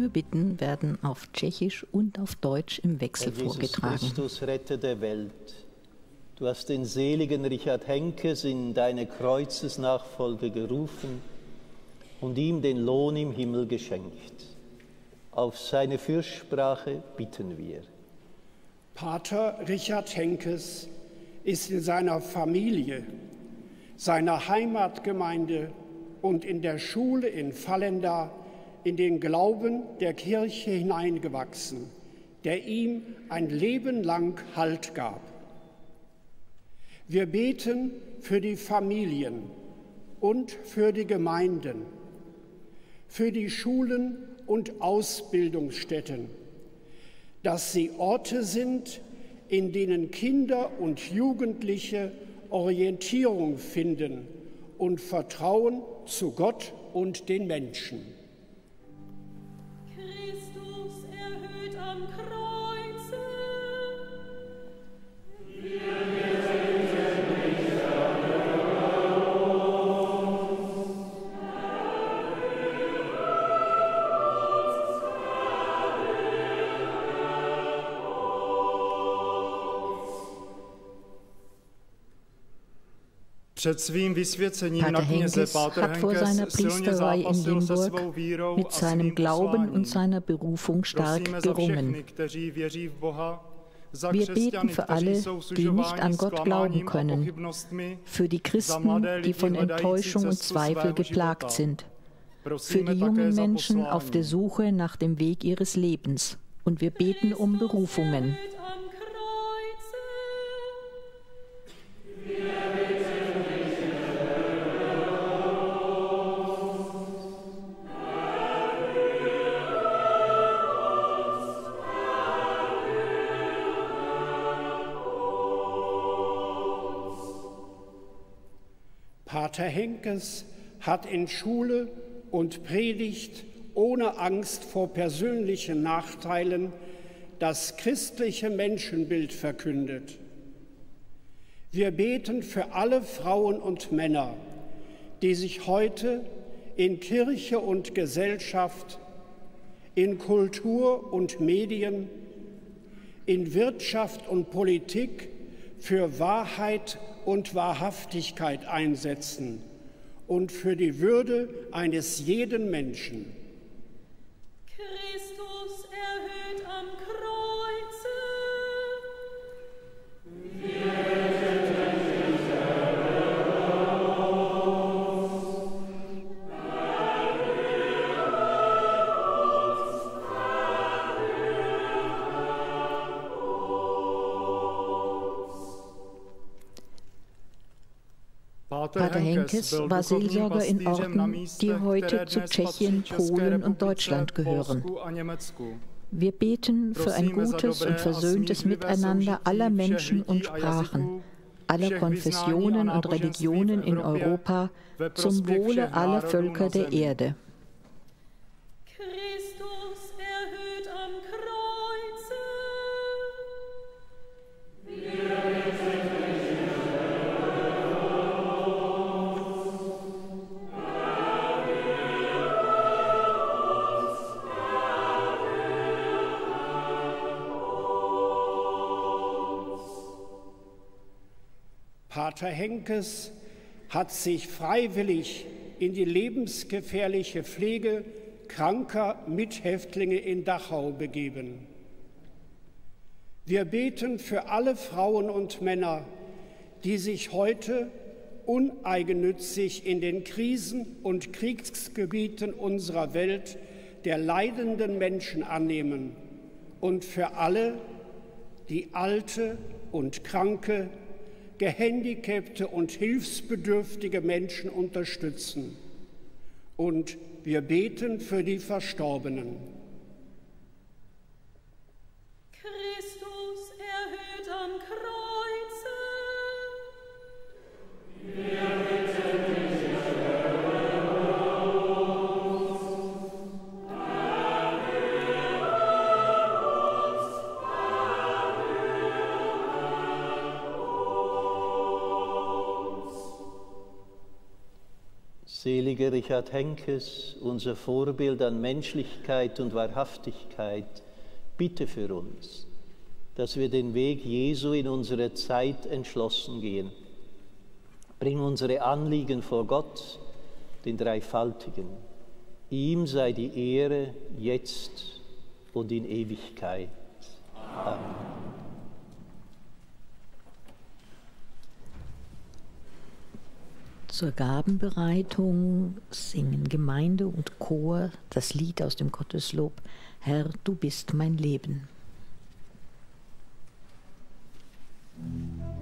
Fürbitten werden auf Tschechisch und auf Deutsch im Wechsel Herr Jesus vorgetragen. Christus, Retter der Welt. Du hast den seligen Richard Henkes in deine Kreuzesnachfolge gerufen und ihm den Lohn im Himmel geschenkt. Auf seine Fürsprache bitten wir. Pater Richard Henkes ist in seiner Familie, seiner Heimatgemeinde und in der Schule in Fallenda in den Glauben der Kirche hineingewachsen, der ihm ein Leben lang Halt gab. Wir beten für die Familien und für die Gemeinden, für die Schulen und Ausbildungsstätten, dass sie Orte sind, in denen Kinder und Jugendliche Orientierung finden und Vertrauen zu Gott und den Menschen. Pater Henkes hat vor seiner Priesterei in Limburg mit seinem Glauben und seiner Berufung stark gerungen. Wir beten für alle, die nicht an Gott glauben können, für die Christen, die von Enttäuschung und Zweifel geplagt sind, für die jungen Menschen auf der. Suche nach dem Weg ihres Lebens. Und wir beten um Berufungen. Pater Henkes hat in Schule und Predigt ohne Angst vor persönlichen Nachteilen das christliche Menschenbild verkündet. Wir beten für alle Frauen und Männer, die sich heute in Kirche und Gesellschaft, in Kultur und Medien, in Wirtschaft und Politik für Wahrheit und Wahrhaftigkeit einsetzen und für die Würde eines jeden Menschen. Pater Henkes war Seelsorger in Orten, die heute zu Tschechien, Polen und Deutschland gehören. Wir beten für ein gutes und versöhntes Miteinander aller Menschen und Sprachen, aller Konfessionen und Religionen in Europa zum Wohle aller Völker der. Erde. Christus Pater Henkes hat sich freiwillig in die lebensgefährliche Pflege kranker Mithäftlinge in Dachau begeben. Wir beten für alle Frauen und Männer, die sich heute uneigennützig in den Krisen und Kriegsgebieten unserer Welt der leidenden Menschen annehmen und für alle, die alte und kranke, gehandicapte und hilfsbedürftige Menschen unterstützen. Und wir beten für die Verstorbenen. Christus erhöht am Kreuze. Seliger Richard Henkes, unser Vorbild an Menschlichkeit und Wahrhaftigkeit, bitte für uns, dass wir den Weg Jesu in unserer Zeit entschlossen gehen. Bring unsere Anliegen vor Gott, den Dreifaltigen. Ihm sei die Ehre jetzt und in Ewigkeit. Amen. Zur Gabenbereitung singen Gemeinde und Chor das Lied aus dem Gotteslob Herr, du bist mein Leben. des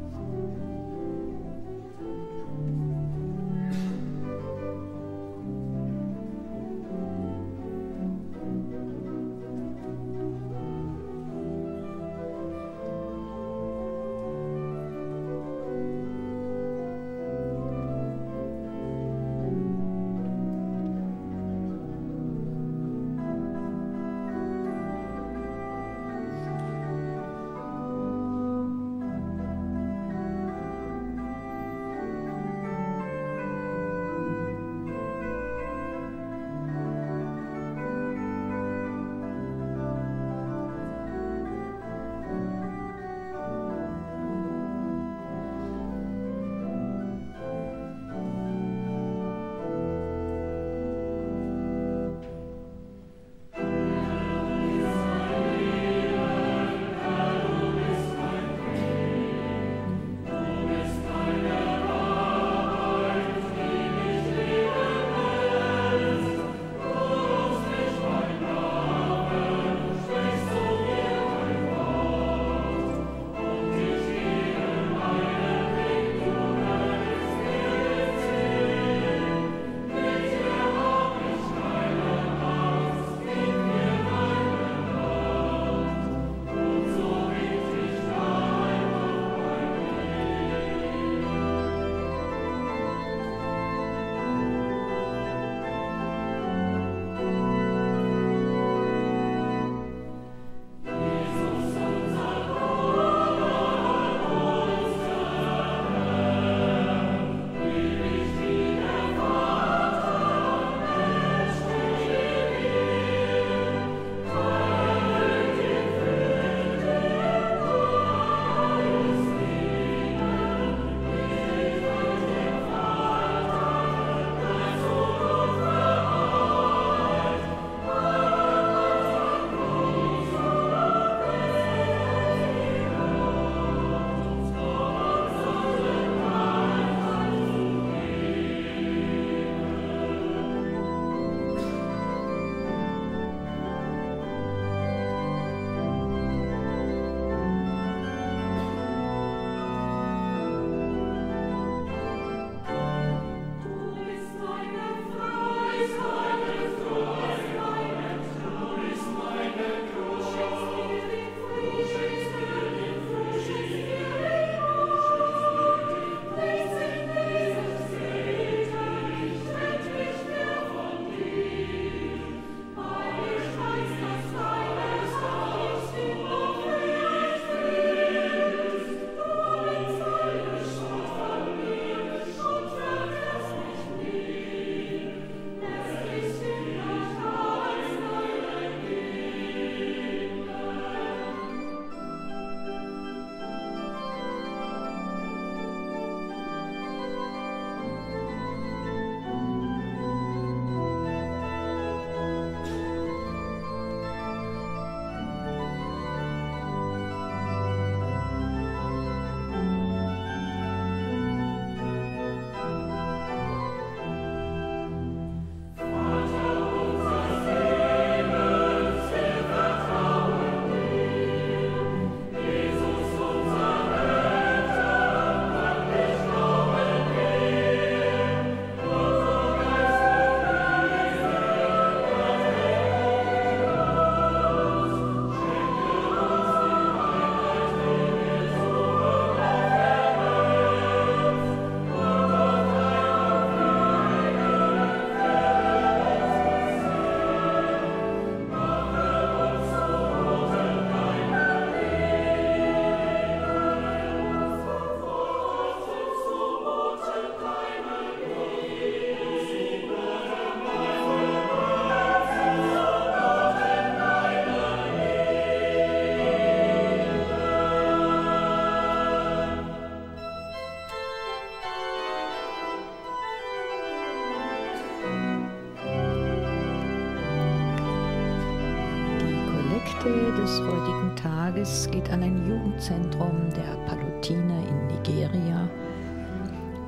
Tages geht an ein Jugendzentrum der Palutiner in Nigeria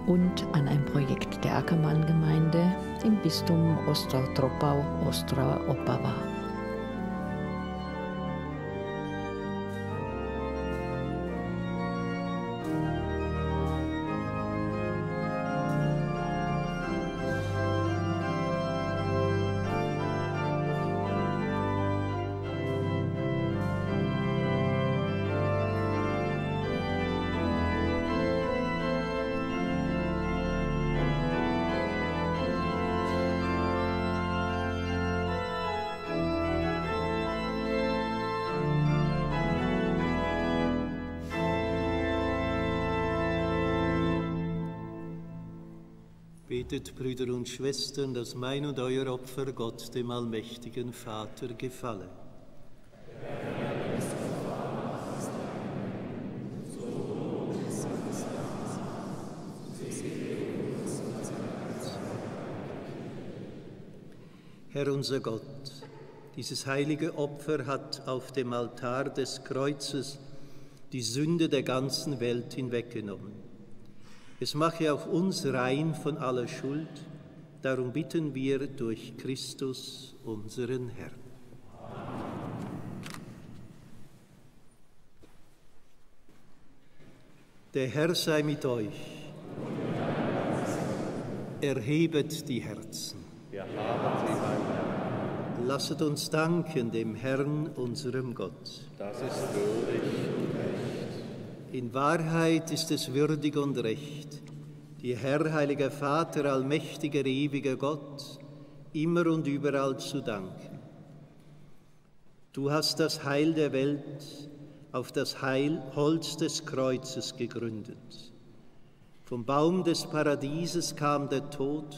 und an ein Projekt der Ackermann-Gemeinde im Bistum Ostra-Troppau, Ostra-Opava. Betet, Brüder und Schwestern, dass mein und euer Opfer Gott, dem allmächtigen Vater, gefalle. Herr unser Gott, dieses heilige Opfer hat auf dem Altar des Kreuzes die Sünde der ganzen Welt hinweggenommen. Es mache auch uns rein von aller Schuld. Darum bitten wir durch Christus, unseren Herrn. Der Herr sei mit euch. Erhebet die Herzen. Lasset uns danken dem Herrn, unserem Gott. Das ist würdig. In Wahrheit ist es würdig und recht, dir Herr, heiliger Vater, allmächtiger, ewiger Gott, immer und überall zu danken. Du hast das Heil der Welt auf das Heil Holz des Kreuzes gegründet. Vom Baum des Paradieses kam der Tod,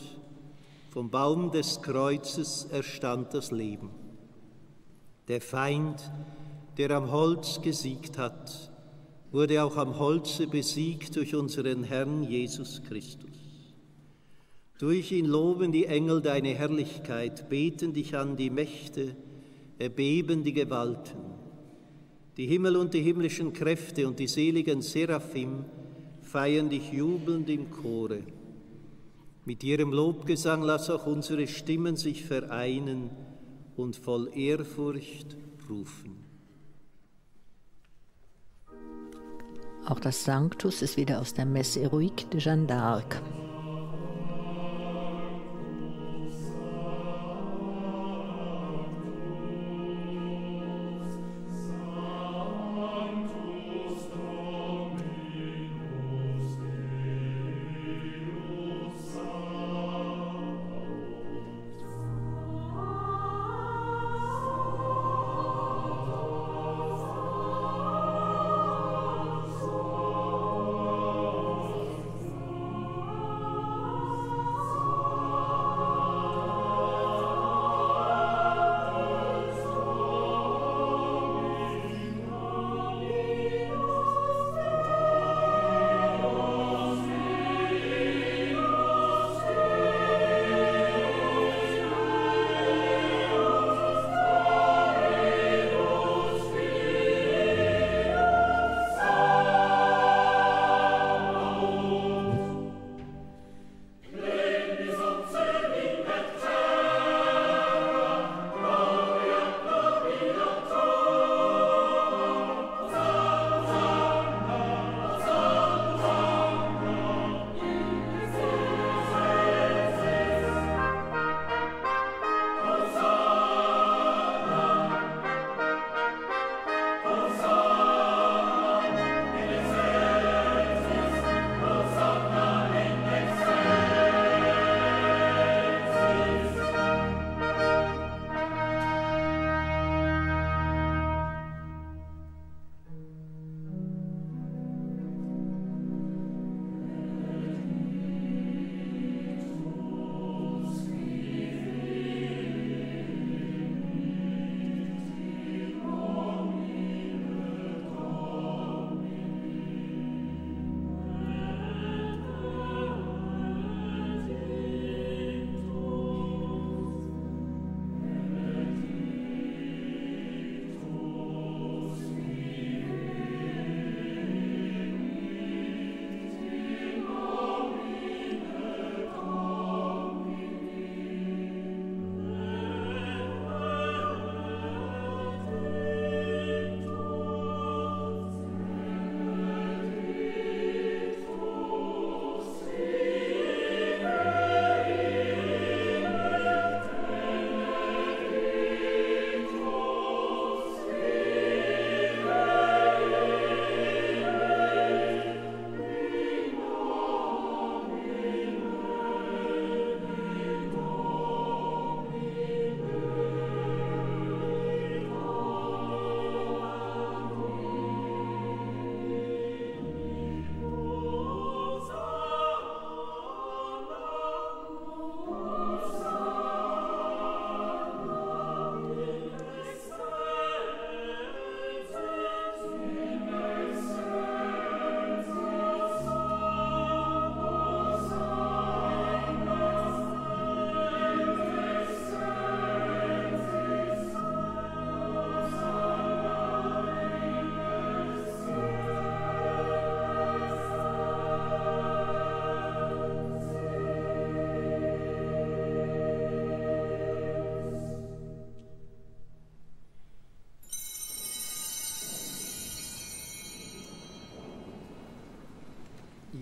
vom Baum des Kreuzes erstand das Leben. Der Feind, der am Holz gesiegt hat, wurde auch am Holze besiegt durch unseren Herrn Jesus Christus. Durch ihn loben die Engel deine Herrlichkeit, beten dich an die Mächte, erbeben die Gewalten. Die Himmel und die himmlischen Kräfte und die seligen Seraphim feiern dich jubelnd im Chore. Mit ihrem Lobgesang lass auch unsere Stimmen sich vereinen und voll Ehrfurcht rufen. Auch das Sanctus ist wieder aus der Messe Heroique de Jeanne d'Arc.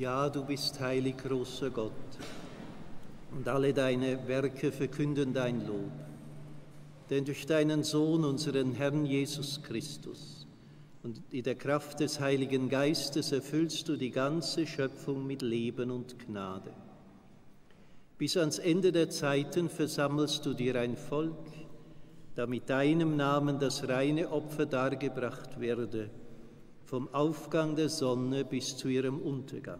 Ja, du bist heilig, großer Gott, und alle deine Werke verkünden dein Lob. Denn durch deinen Sohn, unseren Herrn Jesus Christus, und in der Kraft des Heiligen Geistes erfüllst du die ganze Schöpfung mit Leben und Gnade. Bis ans Ende der Zeiten versammelst du dir ein Volk, damit deinem Namen das reine Opfer dargebracht werde, vom Aufgang der Sonne bis zu ihrem Untergang.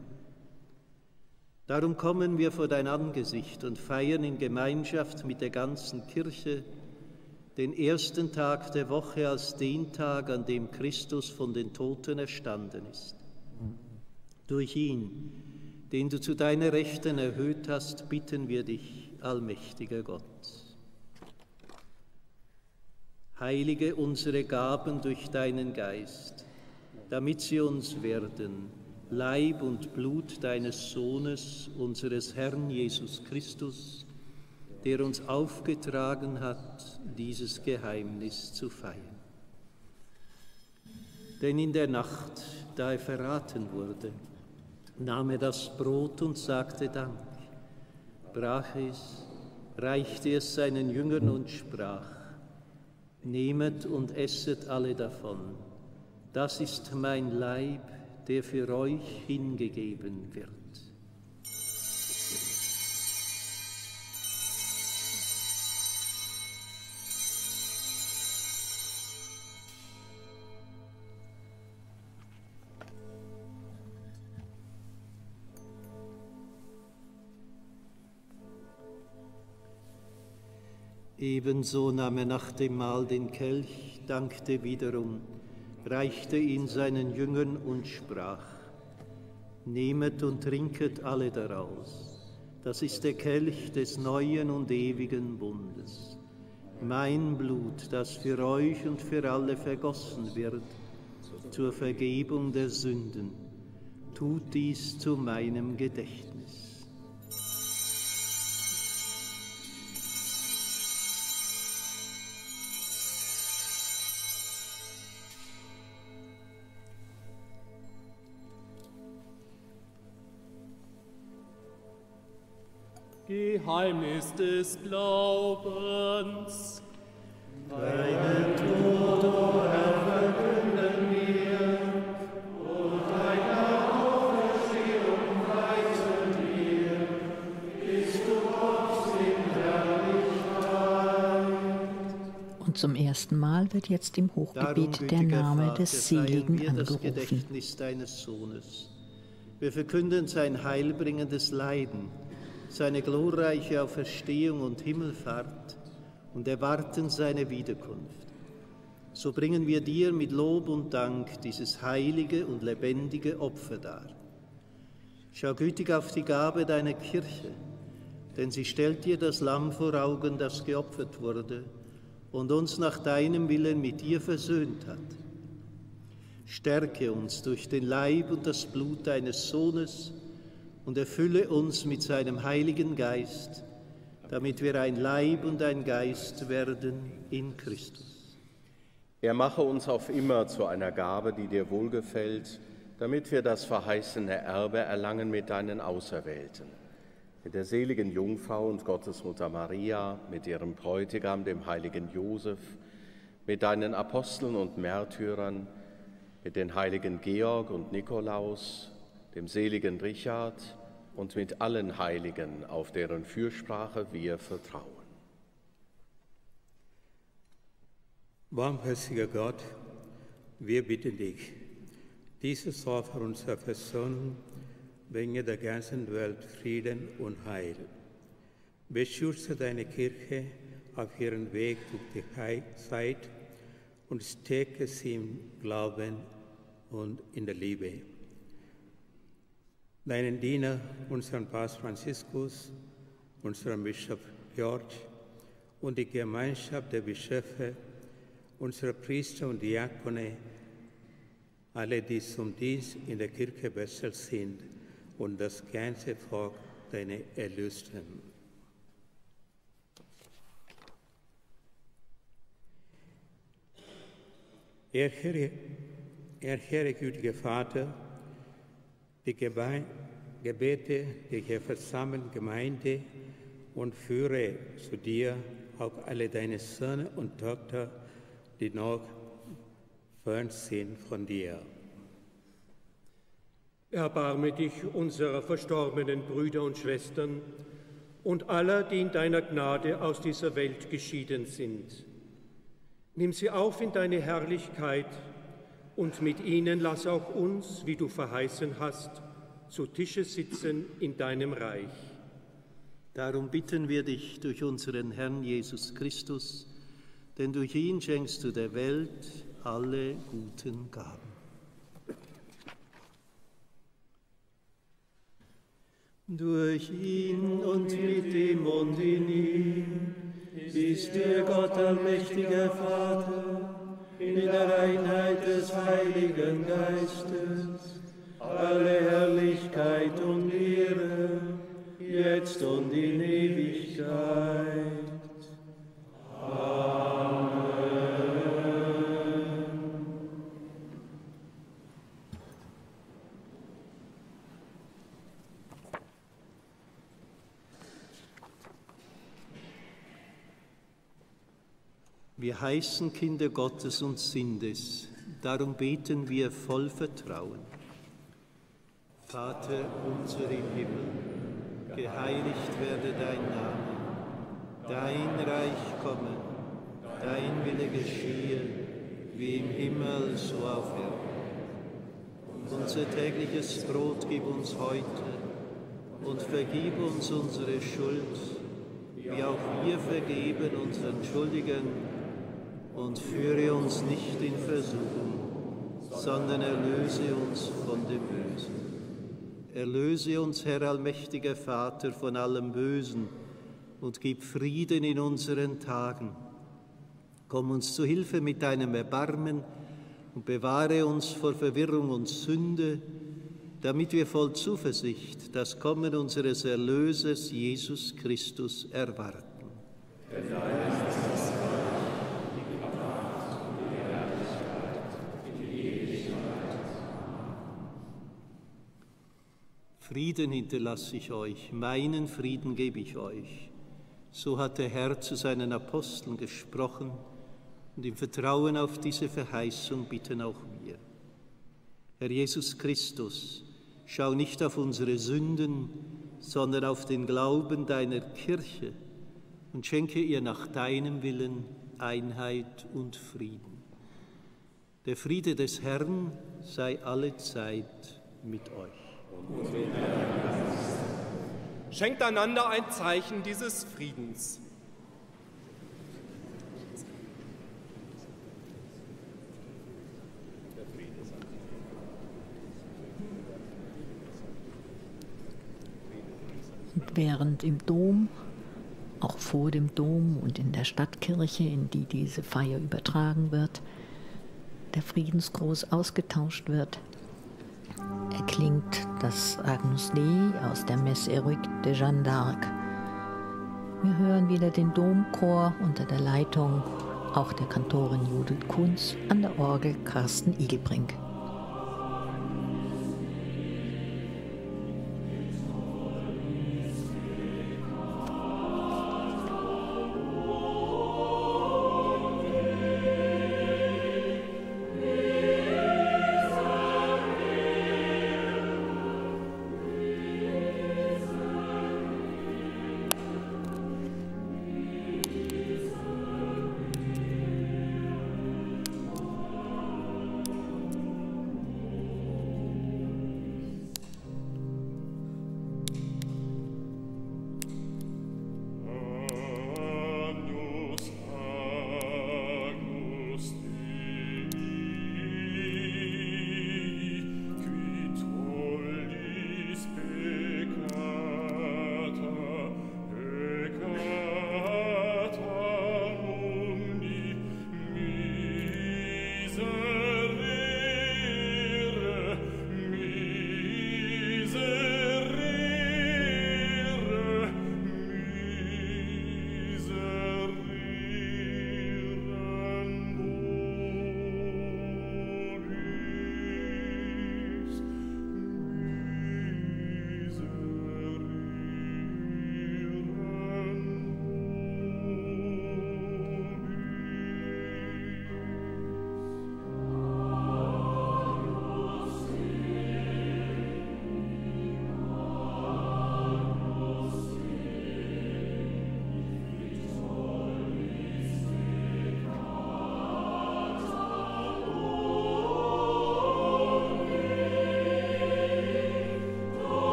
Darum kommen wir vor dein Angesicht und feiern in Gemeinschaft mit der ganzen Kirche den ersten Tag der Woche als den Tag, an dem Christus von den Toten erstanden ist. Durch ihn, den du zu deiner Rechten erhöht hast, bitten wir dich, allmächtiger Gott. Heilige unsere Gaben durch deinen Geist, damit sie uns werden, Leib und Blut deines Sohnes, unseres Herrn Jesus Christus, der uns aufgetragen hat, dieses Geheimnis zu feiern. Denn in der Nacht, da er verraten wurde, nahm er das Brot und sagte Dank, brach es, reichte es seinen Jüngern und sprach, Nehmet und esset alle davon, das ist mein Leib, der für euch hingegeben wird. Ebenso nahm er nach dem Mahl den Kelch, dankte wiederum, reichte ihn seinen Jüngern und sprach, Nehmet und trinket alle daraus, das ist der Kelch des neuen und ewigen Bundes, mein Blut, das für euch und für alle vergossen wird, zur Vergebung der Sünden. Tut dies zu meinem Gedächtnis. Geheimnis des Glaubens. Deinen Tod, o Herr, verkünden wir, und deine Auferstehung preisen wir, bis du kommst in Herrlichkeit. Und zum ersten Mal wird jetzt im Darum, Hochgebet der gütiger Name Vater, des Seligen wir das angerufen. Gedächtnis deines Sohnes. Wir verkünden sein heilbringendes Leiden, seine glorreiche Auferstehung und Himmelfahrt und erwarten seine Wiederkunft. So bringen wir dir mit Lob und Dank dieses heilige und lebendige Opfer dar. Schau gütig auf die Gabe deiner Kirche, denn sie stellt dir das Lamm vor Augen, das geopfert wurde und uns nach deinem Willen mit dir versöhnt hat. Stärke uns durch den Leib und das Blut deines Sohnes und erfülle uns mit seinem Heiligen Geist, damit wir ein Leib und ein Geist werden in Christus. Er mache uns auf immer zu einer Gabe, die dir wohlgefällt, damit wir das verheißene Erbe erlangen mit deinen Auserwählten, mit der seligen Jungfrau und Gottesmutter Maria, mit ihrem Bräutigam, dem heiligen Josef, mit deinen Aposteln und Märtyrern, mit den heiligen Georg und Nikolaus, dem seligen Richard und mit allen Heiligen, auf deren Fürsprache wir vertrauen. Barmherziger Gott, wir bitten dich, dieses Opfer unserer Versöhnung bringe der ganzen Welt Frieden und Heil. Beschütze deine Kirche auf ihren Weg durch die Zeit und stärke sie im Glauben und in der Liebe. Deinen Diener, unseren Papst Franziskus, unseren Bischof George und die Gemeinschaft der Bischöfe, unsere Priester und Diakone, alle, die zum Dienst in der Kirche bestellt sind und das ganze Volk deine Erlösten. Erhöre, erhöre, gütiger Vater, die, Geme gebete die hier versammelte Gemeinde und führe zu dir auch alle deine Söhne und Töchter, die noch fern sind von dir. Erbarme dich unserer verstorbenen Brüder und Schwestern und aller, die in deiner Gnade aus dieser Welt geschieden sind. Nimm sie auf in deine Herrlichkeit und mit ihnen lass auch uns, wie du verheißen hast, zu Tische sitzen in deinem Reich. Darum bitten wir dich durch unseren Herrn Jesus Christus, denn durch ihn schenkst du der Welt alle guten Gaben. Durch ihn und mit ihm und in ihm ist der Gott allmächtiger Vater in der Einheit des Heiligen Geistes alle Herrlichkeit und Ehre, jetzt und in Ewigkeit. Amen. Wir heißen Kinder Gottes und sind es. Darum beten wir voll Vertrauen. Vater unser im Himmel, geheiligt werde dein Name, dein Reich komme, dein Wille geschehe, wie im Himmel so auf Erden. Unser tägliches Brot gib uns heute und vergib uns unsere Schuld, wie auch wir vergeben unseren Schuldigen und führe uns nicht in Versuchung, sondern erlöse uns von dem Bösen. Erlöse uns, Herr allmächtiger Vater, von allem Bösen und gib Frieden in unseren Tagen. Komm uns zu Hilfe mit deinem Erbarmen und bewahre uns vor Verwirrung und Sünde, damit wir voll Zuversicht das Kommen unseres Erlösers Jesus Christus erwarten. Frieden hinterlasse ich euch, meinen Frieden gebe ich euch. So hat der Herr zu seinen Aposteln gesprochen und im Vertrauen auf diese Verheißung bitten auch wir. Herr Jesus Christus, schau nicht auf unsere Sünden, sondern auf den Glauben deiner Kirche und schenke ihr nach deinem Willen Einheit und Frieden. Der Friede des Herrn sei alle Zeit mit euch. Schenkt einander ein Zeichen dieses Friedens. Während im Dom, auch vor dem Dom und in der Stadtkirche, in die diese Feier übertragen wird, der Friedensgruß ausgetauscht wird, erklingt das Agnus Dei aus der Messe Heroique de Jeanne d'Arc. Wir hören wieder den Domchor unter der Leitung auch der Kantorin Judith Kunz an der Orgel Carsten Igelbrink.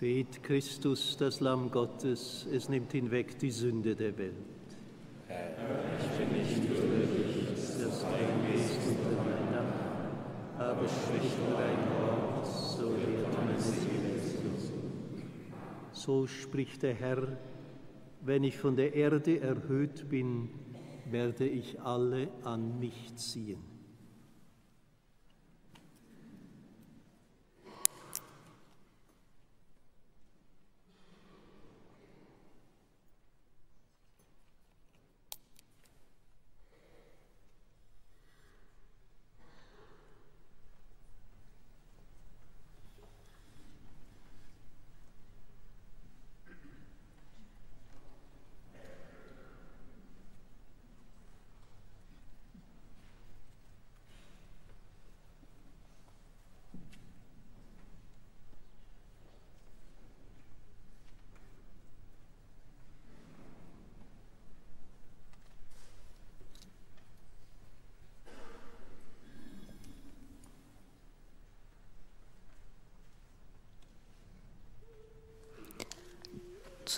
Seht Christus, das Lamm Gottes, es nimmt hinweg die Sünde der Welt. Herr, ich bin nicht würdig, dass dein Geist unter mein Dach, aber sprich nur ein Wort, so wird meine Seele So spricht der Herr, wenn ich von der Erde erhöht bin, werde ich alle an mich ziehen.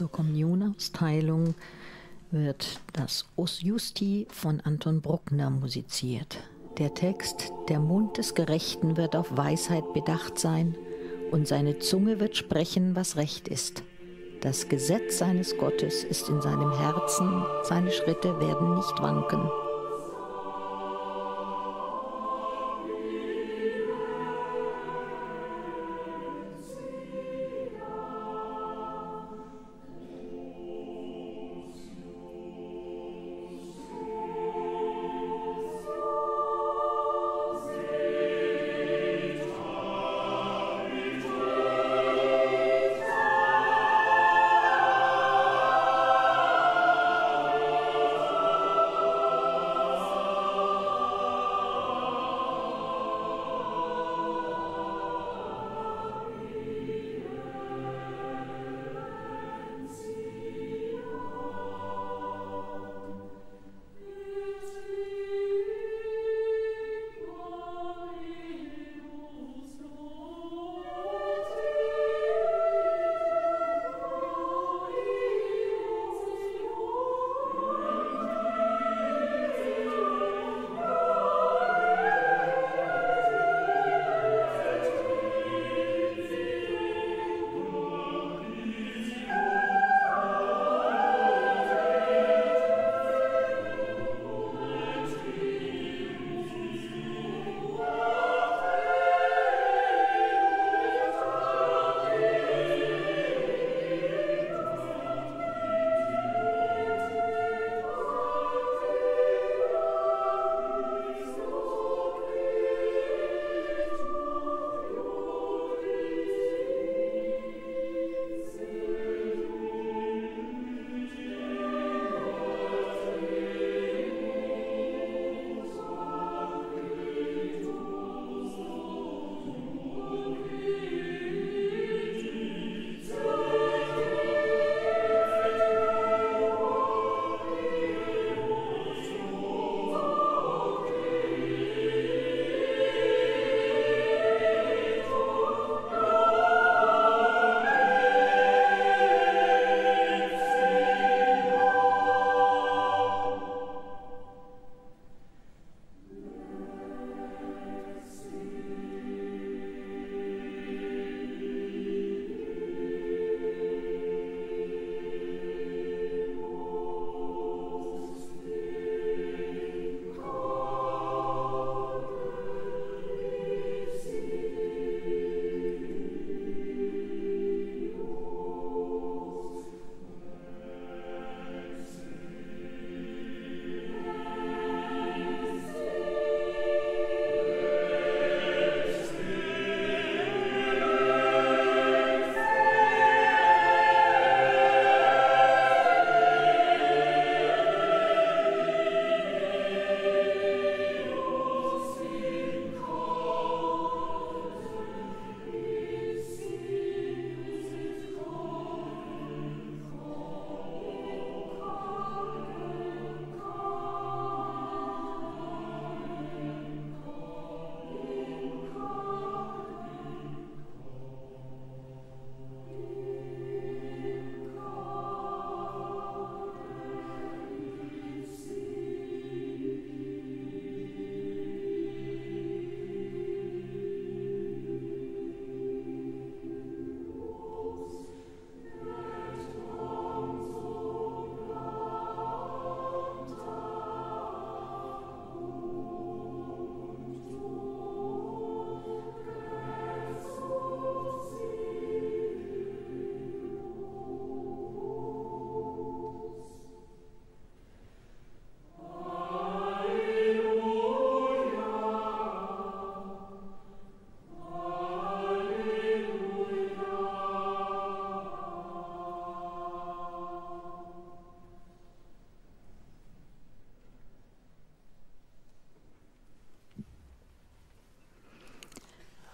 Zur Kommunionausteilung wird das Os Justi von Anton Bruckner musiziert. Der Text Der Mund des Gerechten wird auf Weisheit bedacht sein und seine Zunge wird sprechen, was recht ist. Das Gesetz seines Gottes ist in seinem Herzen, seine Schritte werden nicht wanken.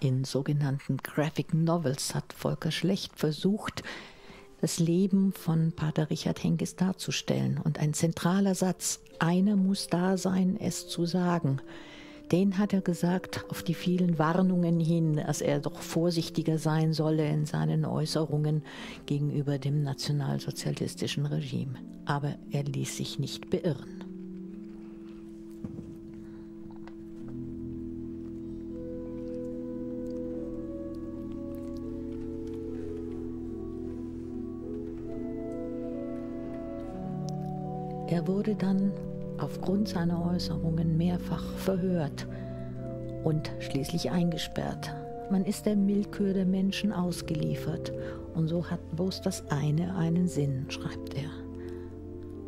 In sogenannten Graphic Novels hat Volker Schlecht versucht, das Leben von Pater Richard Henkes darzustellen. Und ein zentraler Satz, einer muss da sein, es zu sagen, den hat er gesagt auf die vielen Warnungen hin, dass er doch vorsichtiger sein solle in seinen Äußerungen gegenüber dem nationalsozialistischen Regime. Aber er ließ sich nicht beirren. Wurde dann aufgrund seiner Äußerungen mehrfach verhört und schließlich eingesperrt. Man ist der Willkür der Menschen ausgeliefert und so hat bloß das eine einen Sinn, schreibt er.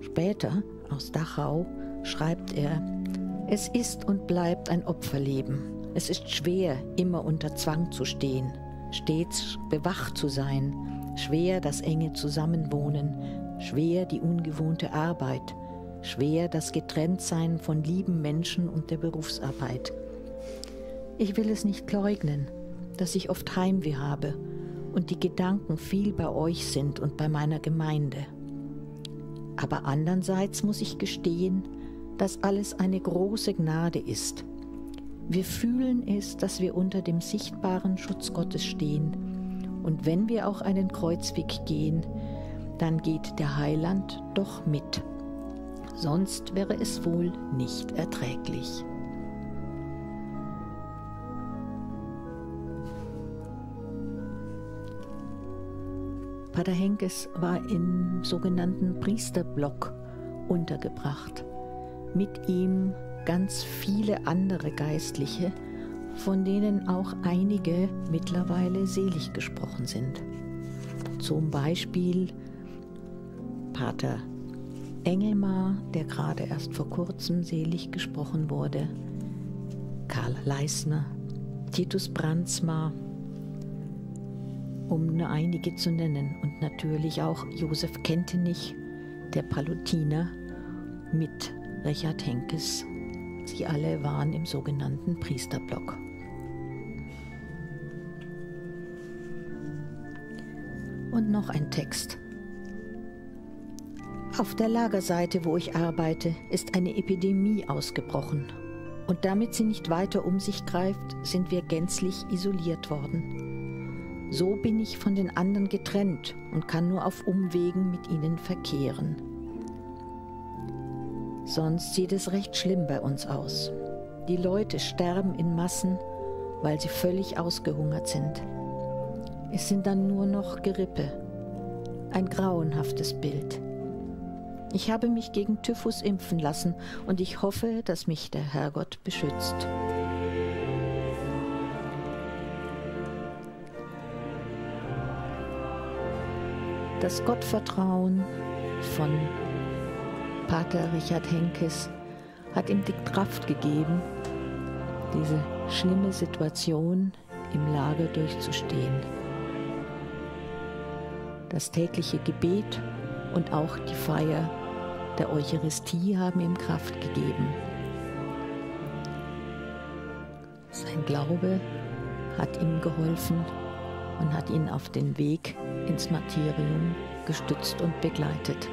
Später, aus Dachau, schreibt er, es ist und bleibt ein Opferleben. Es ist schwer, immer unter Zwang zu stehen, stets bewacht zu sein, schwer das enge Zusammenwohnen, schwer die ungewohnte Arbeit, schwer das Getrenntsein von lieben Menschen und der Berufsarbeit. Ich will es nicht leugnen, dass ich oft Heimweh habe und die Gedanken viel bei euch sind und bei meiner Gemeinde. Aber andererseits muss ich gestehen, dass alles eine große Gnade ist. Wir fühlen es, dass wir unter dem sichtbaren Schutz Gottes stehen. Und wenn wir auch einen Kreuzweg gehen, dann geht der Heiland doch mit sonst wäre es wohl nicht erträglich. Pater Henkes war im sogenannten Priesterblock untergebracht. Mit ihm ganz viele andere Geistliche, von denen auch einige mittlerweile selig gesprochen sind. Zum Beispiel Pater Engelmar, der gerade erst vor kurzem selig gesprochen wurde, Karl Leisner, Titus Brandsmar, um nur einige zu nennen, und natürlich auch Josef Kentenich, der Palutiner, mit Richard Henkes. Sie alle waren im sogenannten Priesterblock. Und noch ein Text auf der Lagerseite, wo ich arbeite, ist eine Epidemie ausgebrochen. Und damit sie nicht weiter um sich greift, sind wir gänzlich isoliert worden. So bin ich von den anderen getrennt und kann nur auf Umwegen mit ihnen verkehren. Sonst sieht es recht schlimm bei uns aus. Die Leute sterben in Massen, weil sie völlig ausgehungert sind. Es sind dann nur noch Gerippe. Ein grauenhaftes Bild. Ich habe mich gegen Typhus impfen lassen und ich hoffe, dass mich der Herrgott beschützt. Das Gottvertrauen von Pater Richard Henkes hat ihm die Kraft gegeben, diese schlimme Situation im Lager durchzustehen. Das tägliche Gebet und auch die Feier der Eucharistie haben ihm Kraft gegeben. Sein Glaube hat ihm geholfen und hat ihn auf den Weg ins Martyrium gestützt und begleitet.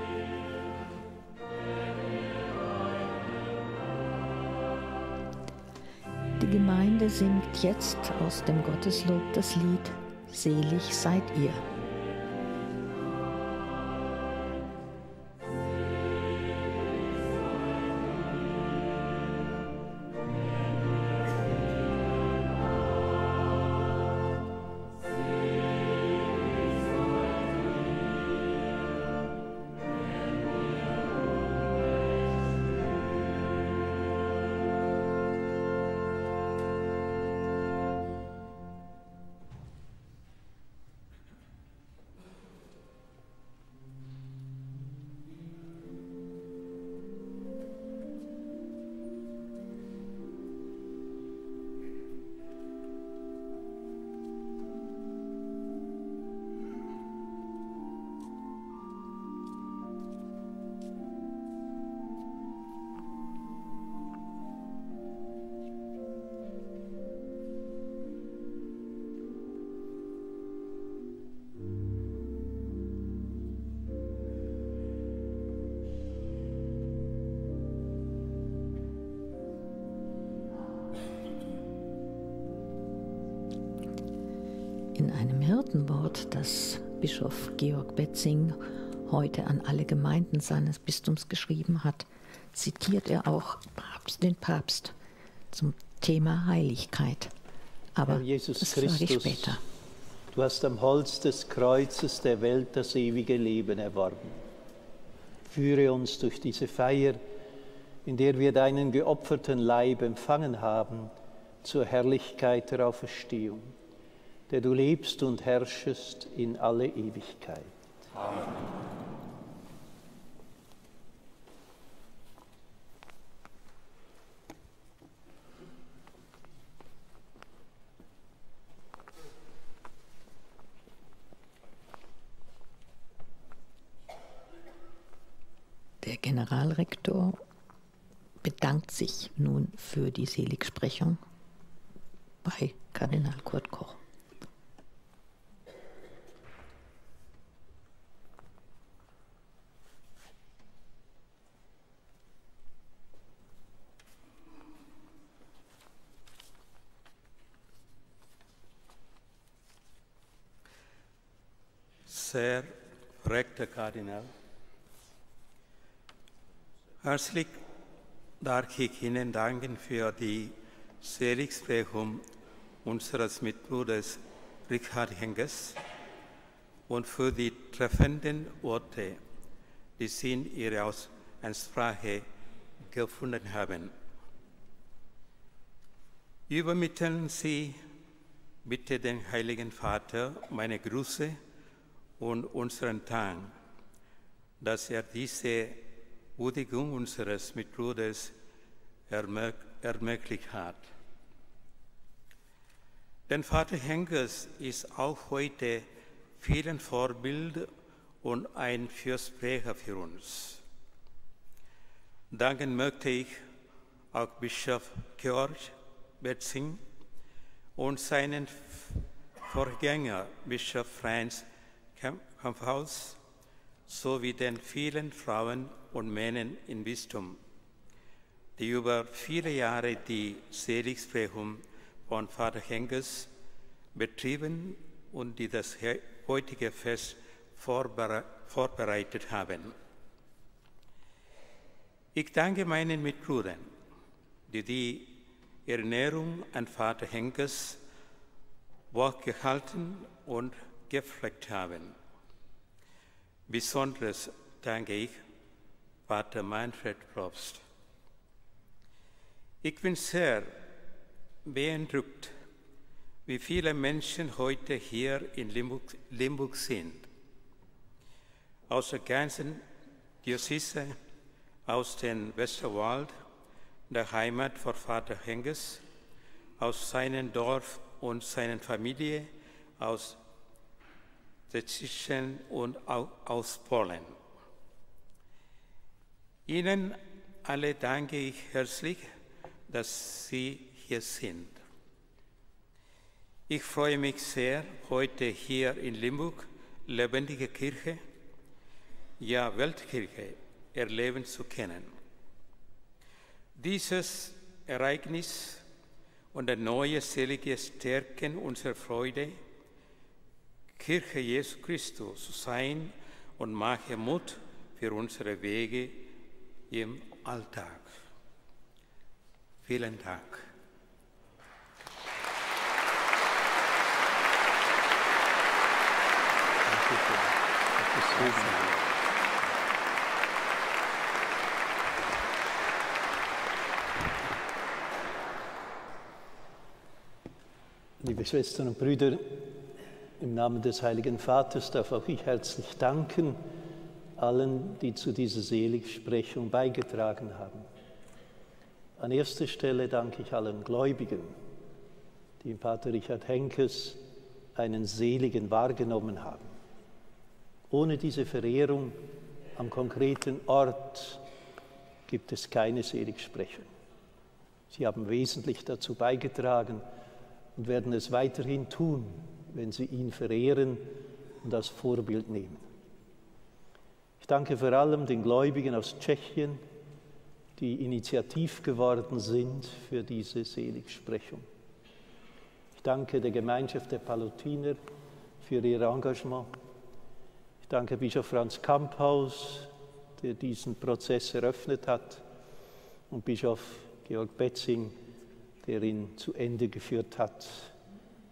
Die Gemeinde singt jetzt aus dem Gotteslob das Lied Selig seid ihr. Hirtenwort, das Bischof Georg Betzing heute an alle Gemeinden seines Bistums geschrieben hat, zitiert er auch Papst, den Papst zum Thema Heiligkeit. Aber Herr Jesus das Christus, ich später. du hast am Holz des Kreuzes der Welt das ewige Leben erworben. Führe uns durch diese Feier, in der wir deinen geopferten Leib empfangen haben, zur Herrlichkeit der Auferstehung, der du lebst und herrschest in alle Ewigkeit. Amen. Der Generalrektor bedankt sich nun für die Seligsprechung bei Kardinal Kurt Koch. Sehr verehrter Kardinal, herzlich darf ich Ihnen danken für die Seligsprechung unseres Mitbruders Richard Henges und für die treffenden Worte, die Sie in Ihrer Ansprache gefunden haben. Übermitteln Sie bitte den Heiligen Vater meine Grüße und unseren Dank, dass er diese Würdigung unseres Mitbruders ermöglicht hat. Denn Vater Henkes ist auch heute vielen Vorbild und ein Fürsprecher für uns. Danken möchte ich auch Bischof Georg Betzing und seinen Vorgänger Bischof Franz Kampfhaus sowie den vielen Frauen und Männern im Bistum, die über viele Jahre die Seligsprechung von Vater Henges betrieben und die das heutige Fest vorbereitet haben. Ich danke meinen Mitbrüdern, die die Ernährung an Vater Henges Wort gehalten und gepflegt haben. Besonders danke ich Pater Manfred Probst. Ich bin sehr beeindruckt, wie viele Menschen heute hier in Limburg, Limburg sind. Aus der ganzen Diözese, aus dem Westerwald, der Heimat von Vater Henges, aus seinem Dorf und seiner Familie, aus Tschechien und aus Polen. Ihnen alle danke ich herzlich, dass Sie hier sind. Ich freue mich sehr, heute hier in Limburg lebendige Kirche, ja Weltkirche erleben zu können. Dieses Ereignis und der neue selige stärken unsere Freude, Kirche Jesu Christus sein und mache Mut für unsere Wege im Alltag. Vielen Dank. Liebe Schwestern und Brüder, im Namen des Heiligen Vaters darf auch ich herzlich danken allen, die zu dieser Seligsprechung beigetragen haben. An erster Stelle danke ich allen Gläubigen, die im Pater Richard Henkes einen Seligen wahrgenommen haben. Ohne diese Verehrung am konkreten Ort gibt es keine Seligsprechung. Sie haben wesentlich dazu beigetragen und werden es weiterhin tun, wenn Sie ihn verehren und als Vorbild nehmen. Ich danke vor allem den Gläubigen aus Tschechien, die initiativ geworden sind für diese Seligsprechung. Ich danke der Gemeinschaft der Palutiner für Ihr Engagement. Ich danke Bischof Franz Kamphaus, der diesen Prozess eröffnet hat, und Bischof Georg Betzing, der ihn zu Ende geführt hat,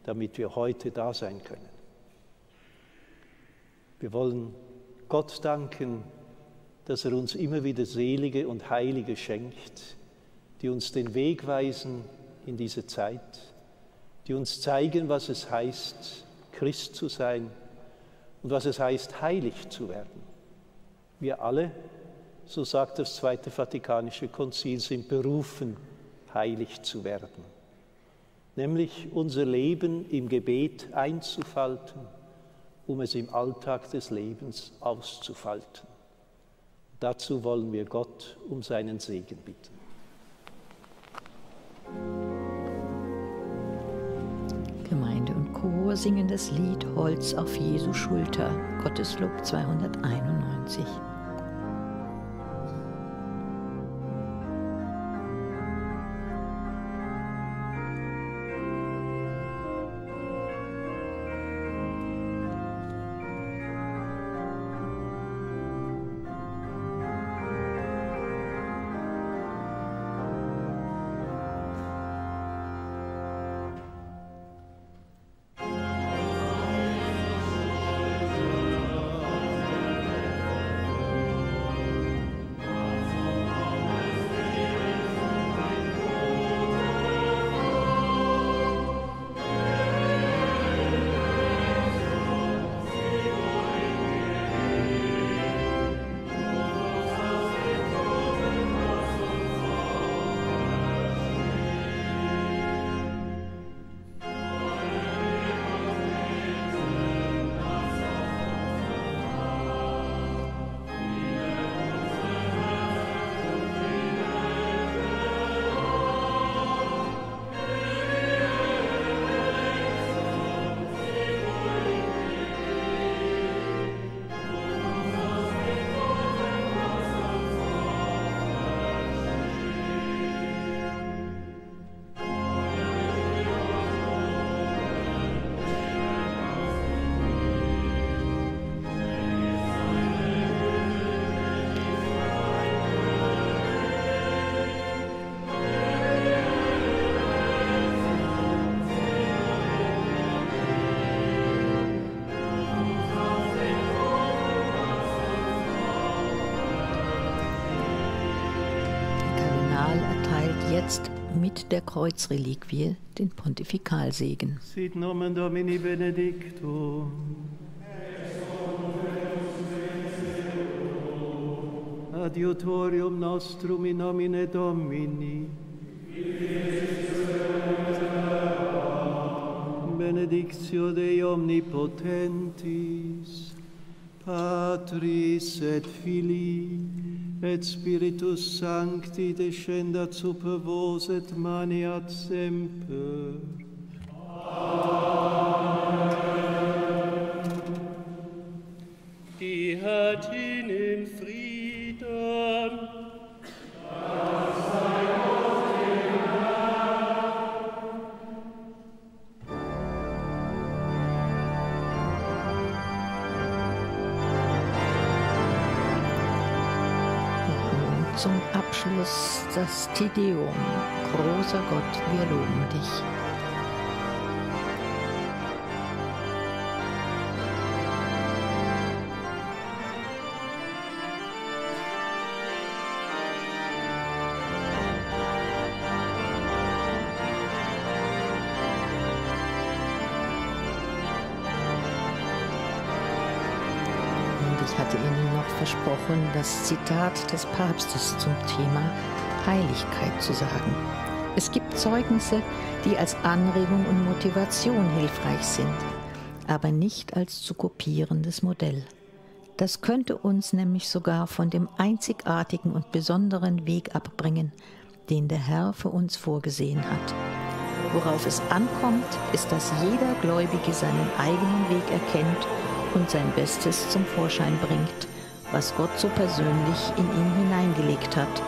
damit wir heute da sein können. Wir wollen Gott danken, dass er uns immer wieder Selige und Heilige schenkt, die uns den Weg weisen in diese Zeit, die uns zeigen, was es heißt, Christ zu sein und was es heißt, heilig zu werden. Wir alle, so sagt das Zweite Vatikanische Konzil, sind berufen, heilig zu werden, nämlich unser Leben im Gebet einzufalten, um es im Alltag des Lebens auszufalten. Dazu wollen wir Gott um seinen Segen bitten. Gemeinde und Chor singen das Lied Holz auf Jesu Schulter, Gotteslob 291. der Kreuzreliquie den Pontifikalsegen. Sit nomen Domini benedictum. Adiutorium nostrum in nomine Domini. Benedictio Dei omnipotentis, Patris et Filii, et Spiritus Sancti descendat super vos et maniat semper. Gehet hin in Frieden. Abschluss das Tideum. Großer Gott, wir loben dich. Versprochen, das Zitat des Papstes zum Thema Heiligkeit zu sagen. Es gibt Zeugnisse, die als Anregung und Motivation hilfreich sind, aber nicht als zu kopierendes Modell. Das könnte uns nämlich sogar von dem einzigartigen und besonderen Weg abbringen, den der Herr für uns vorgesehen hat. Worauf es ankommt, ist, dass jeder Gläubige seinen eigenen Weg erkennt und sein Bestes zum Vorschein bringt was Gott so persönlich in ihn hineingelegt hat.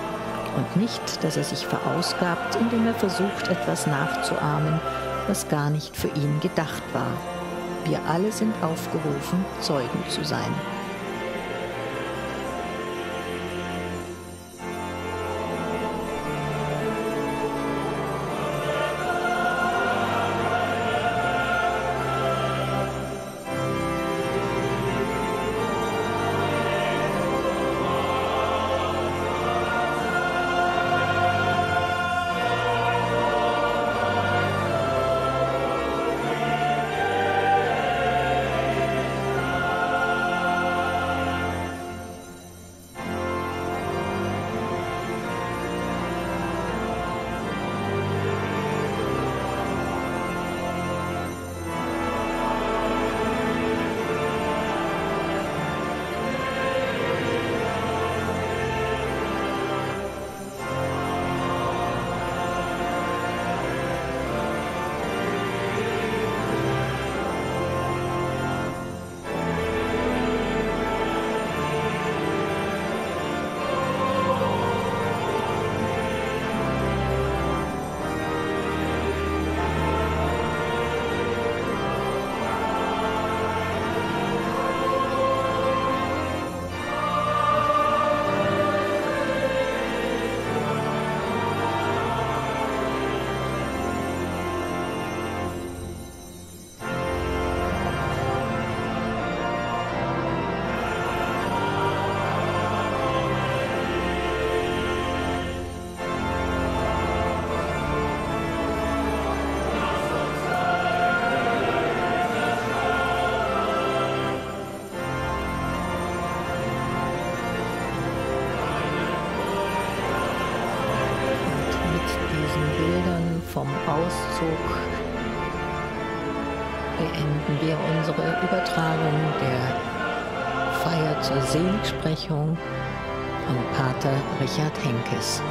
Und nicht, dass er sich verausgabt, indem er versucht, etwas nachzuahmen, was gar nicht für ihn gedacht war. Wir alle sind aufgerufen, Zeugen zu sein. Zur Seligsprechung von Pater Richard Henkes.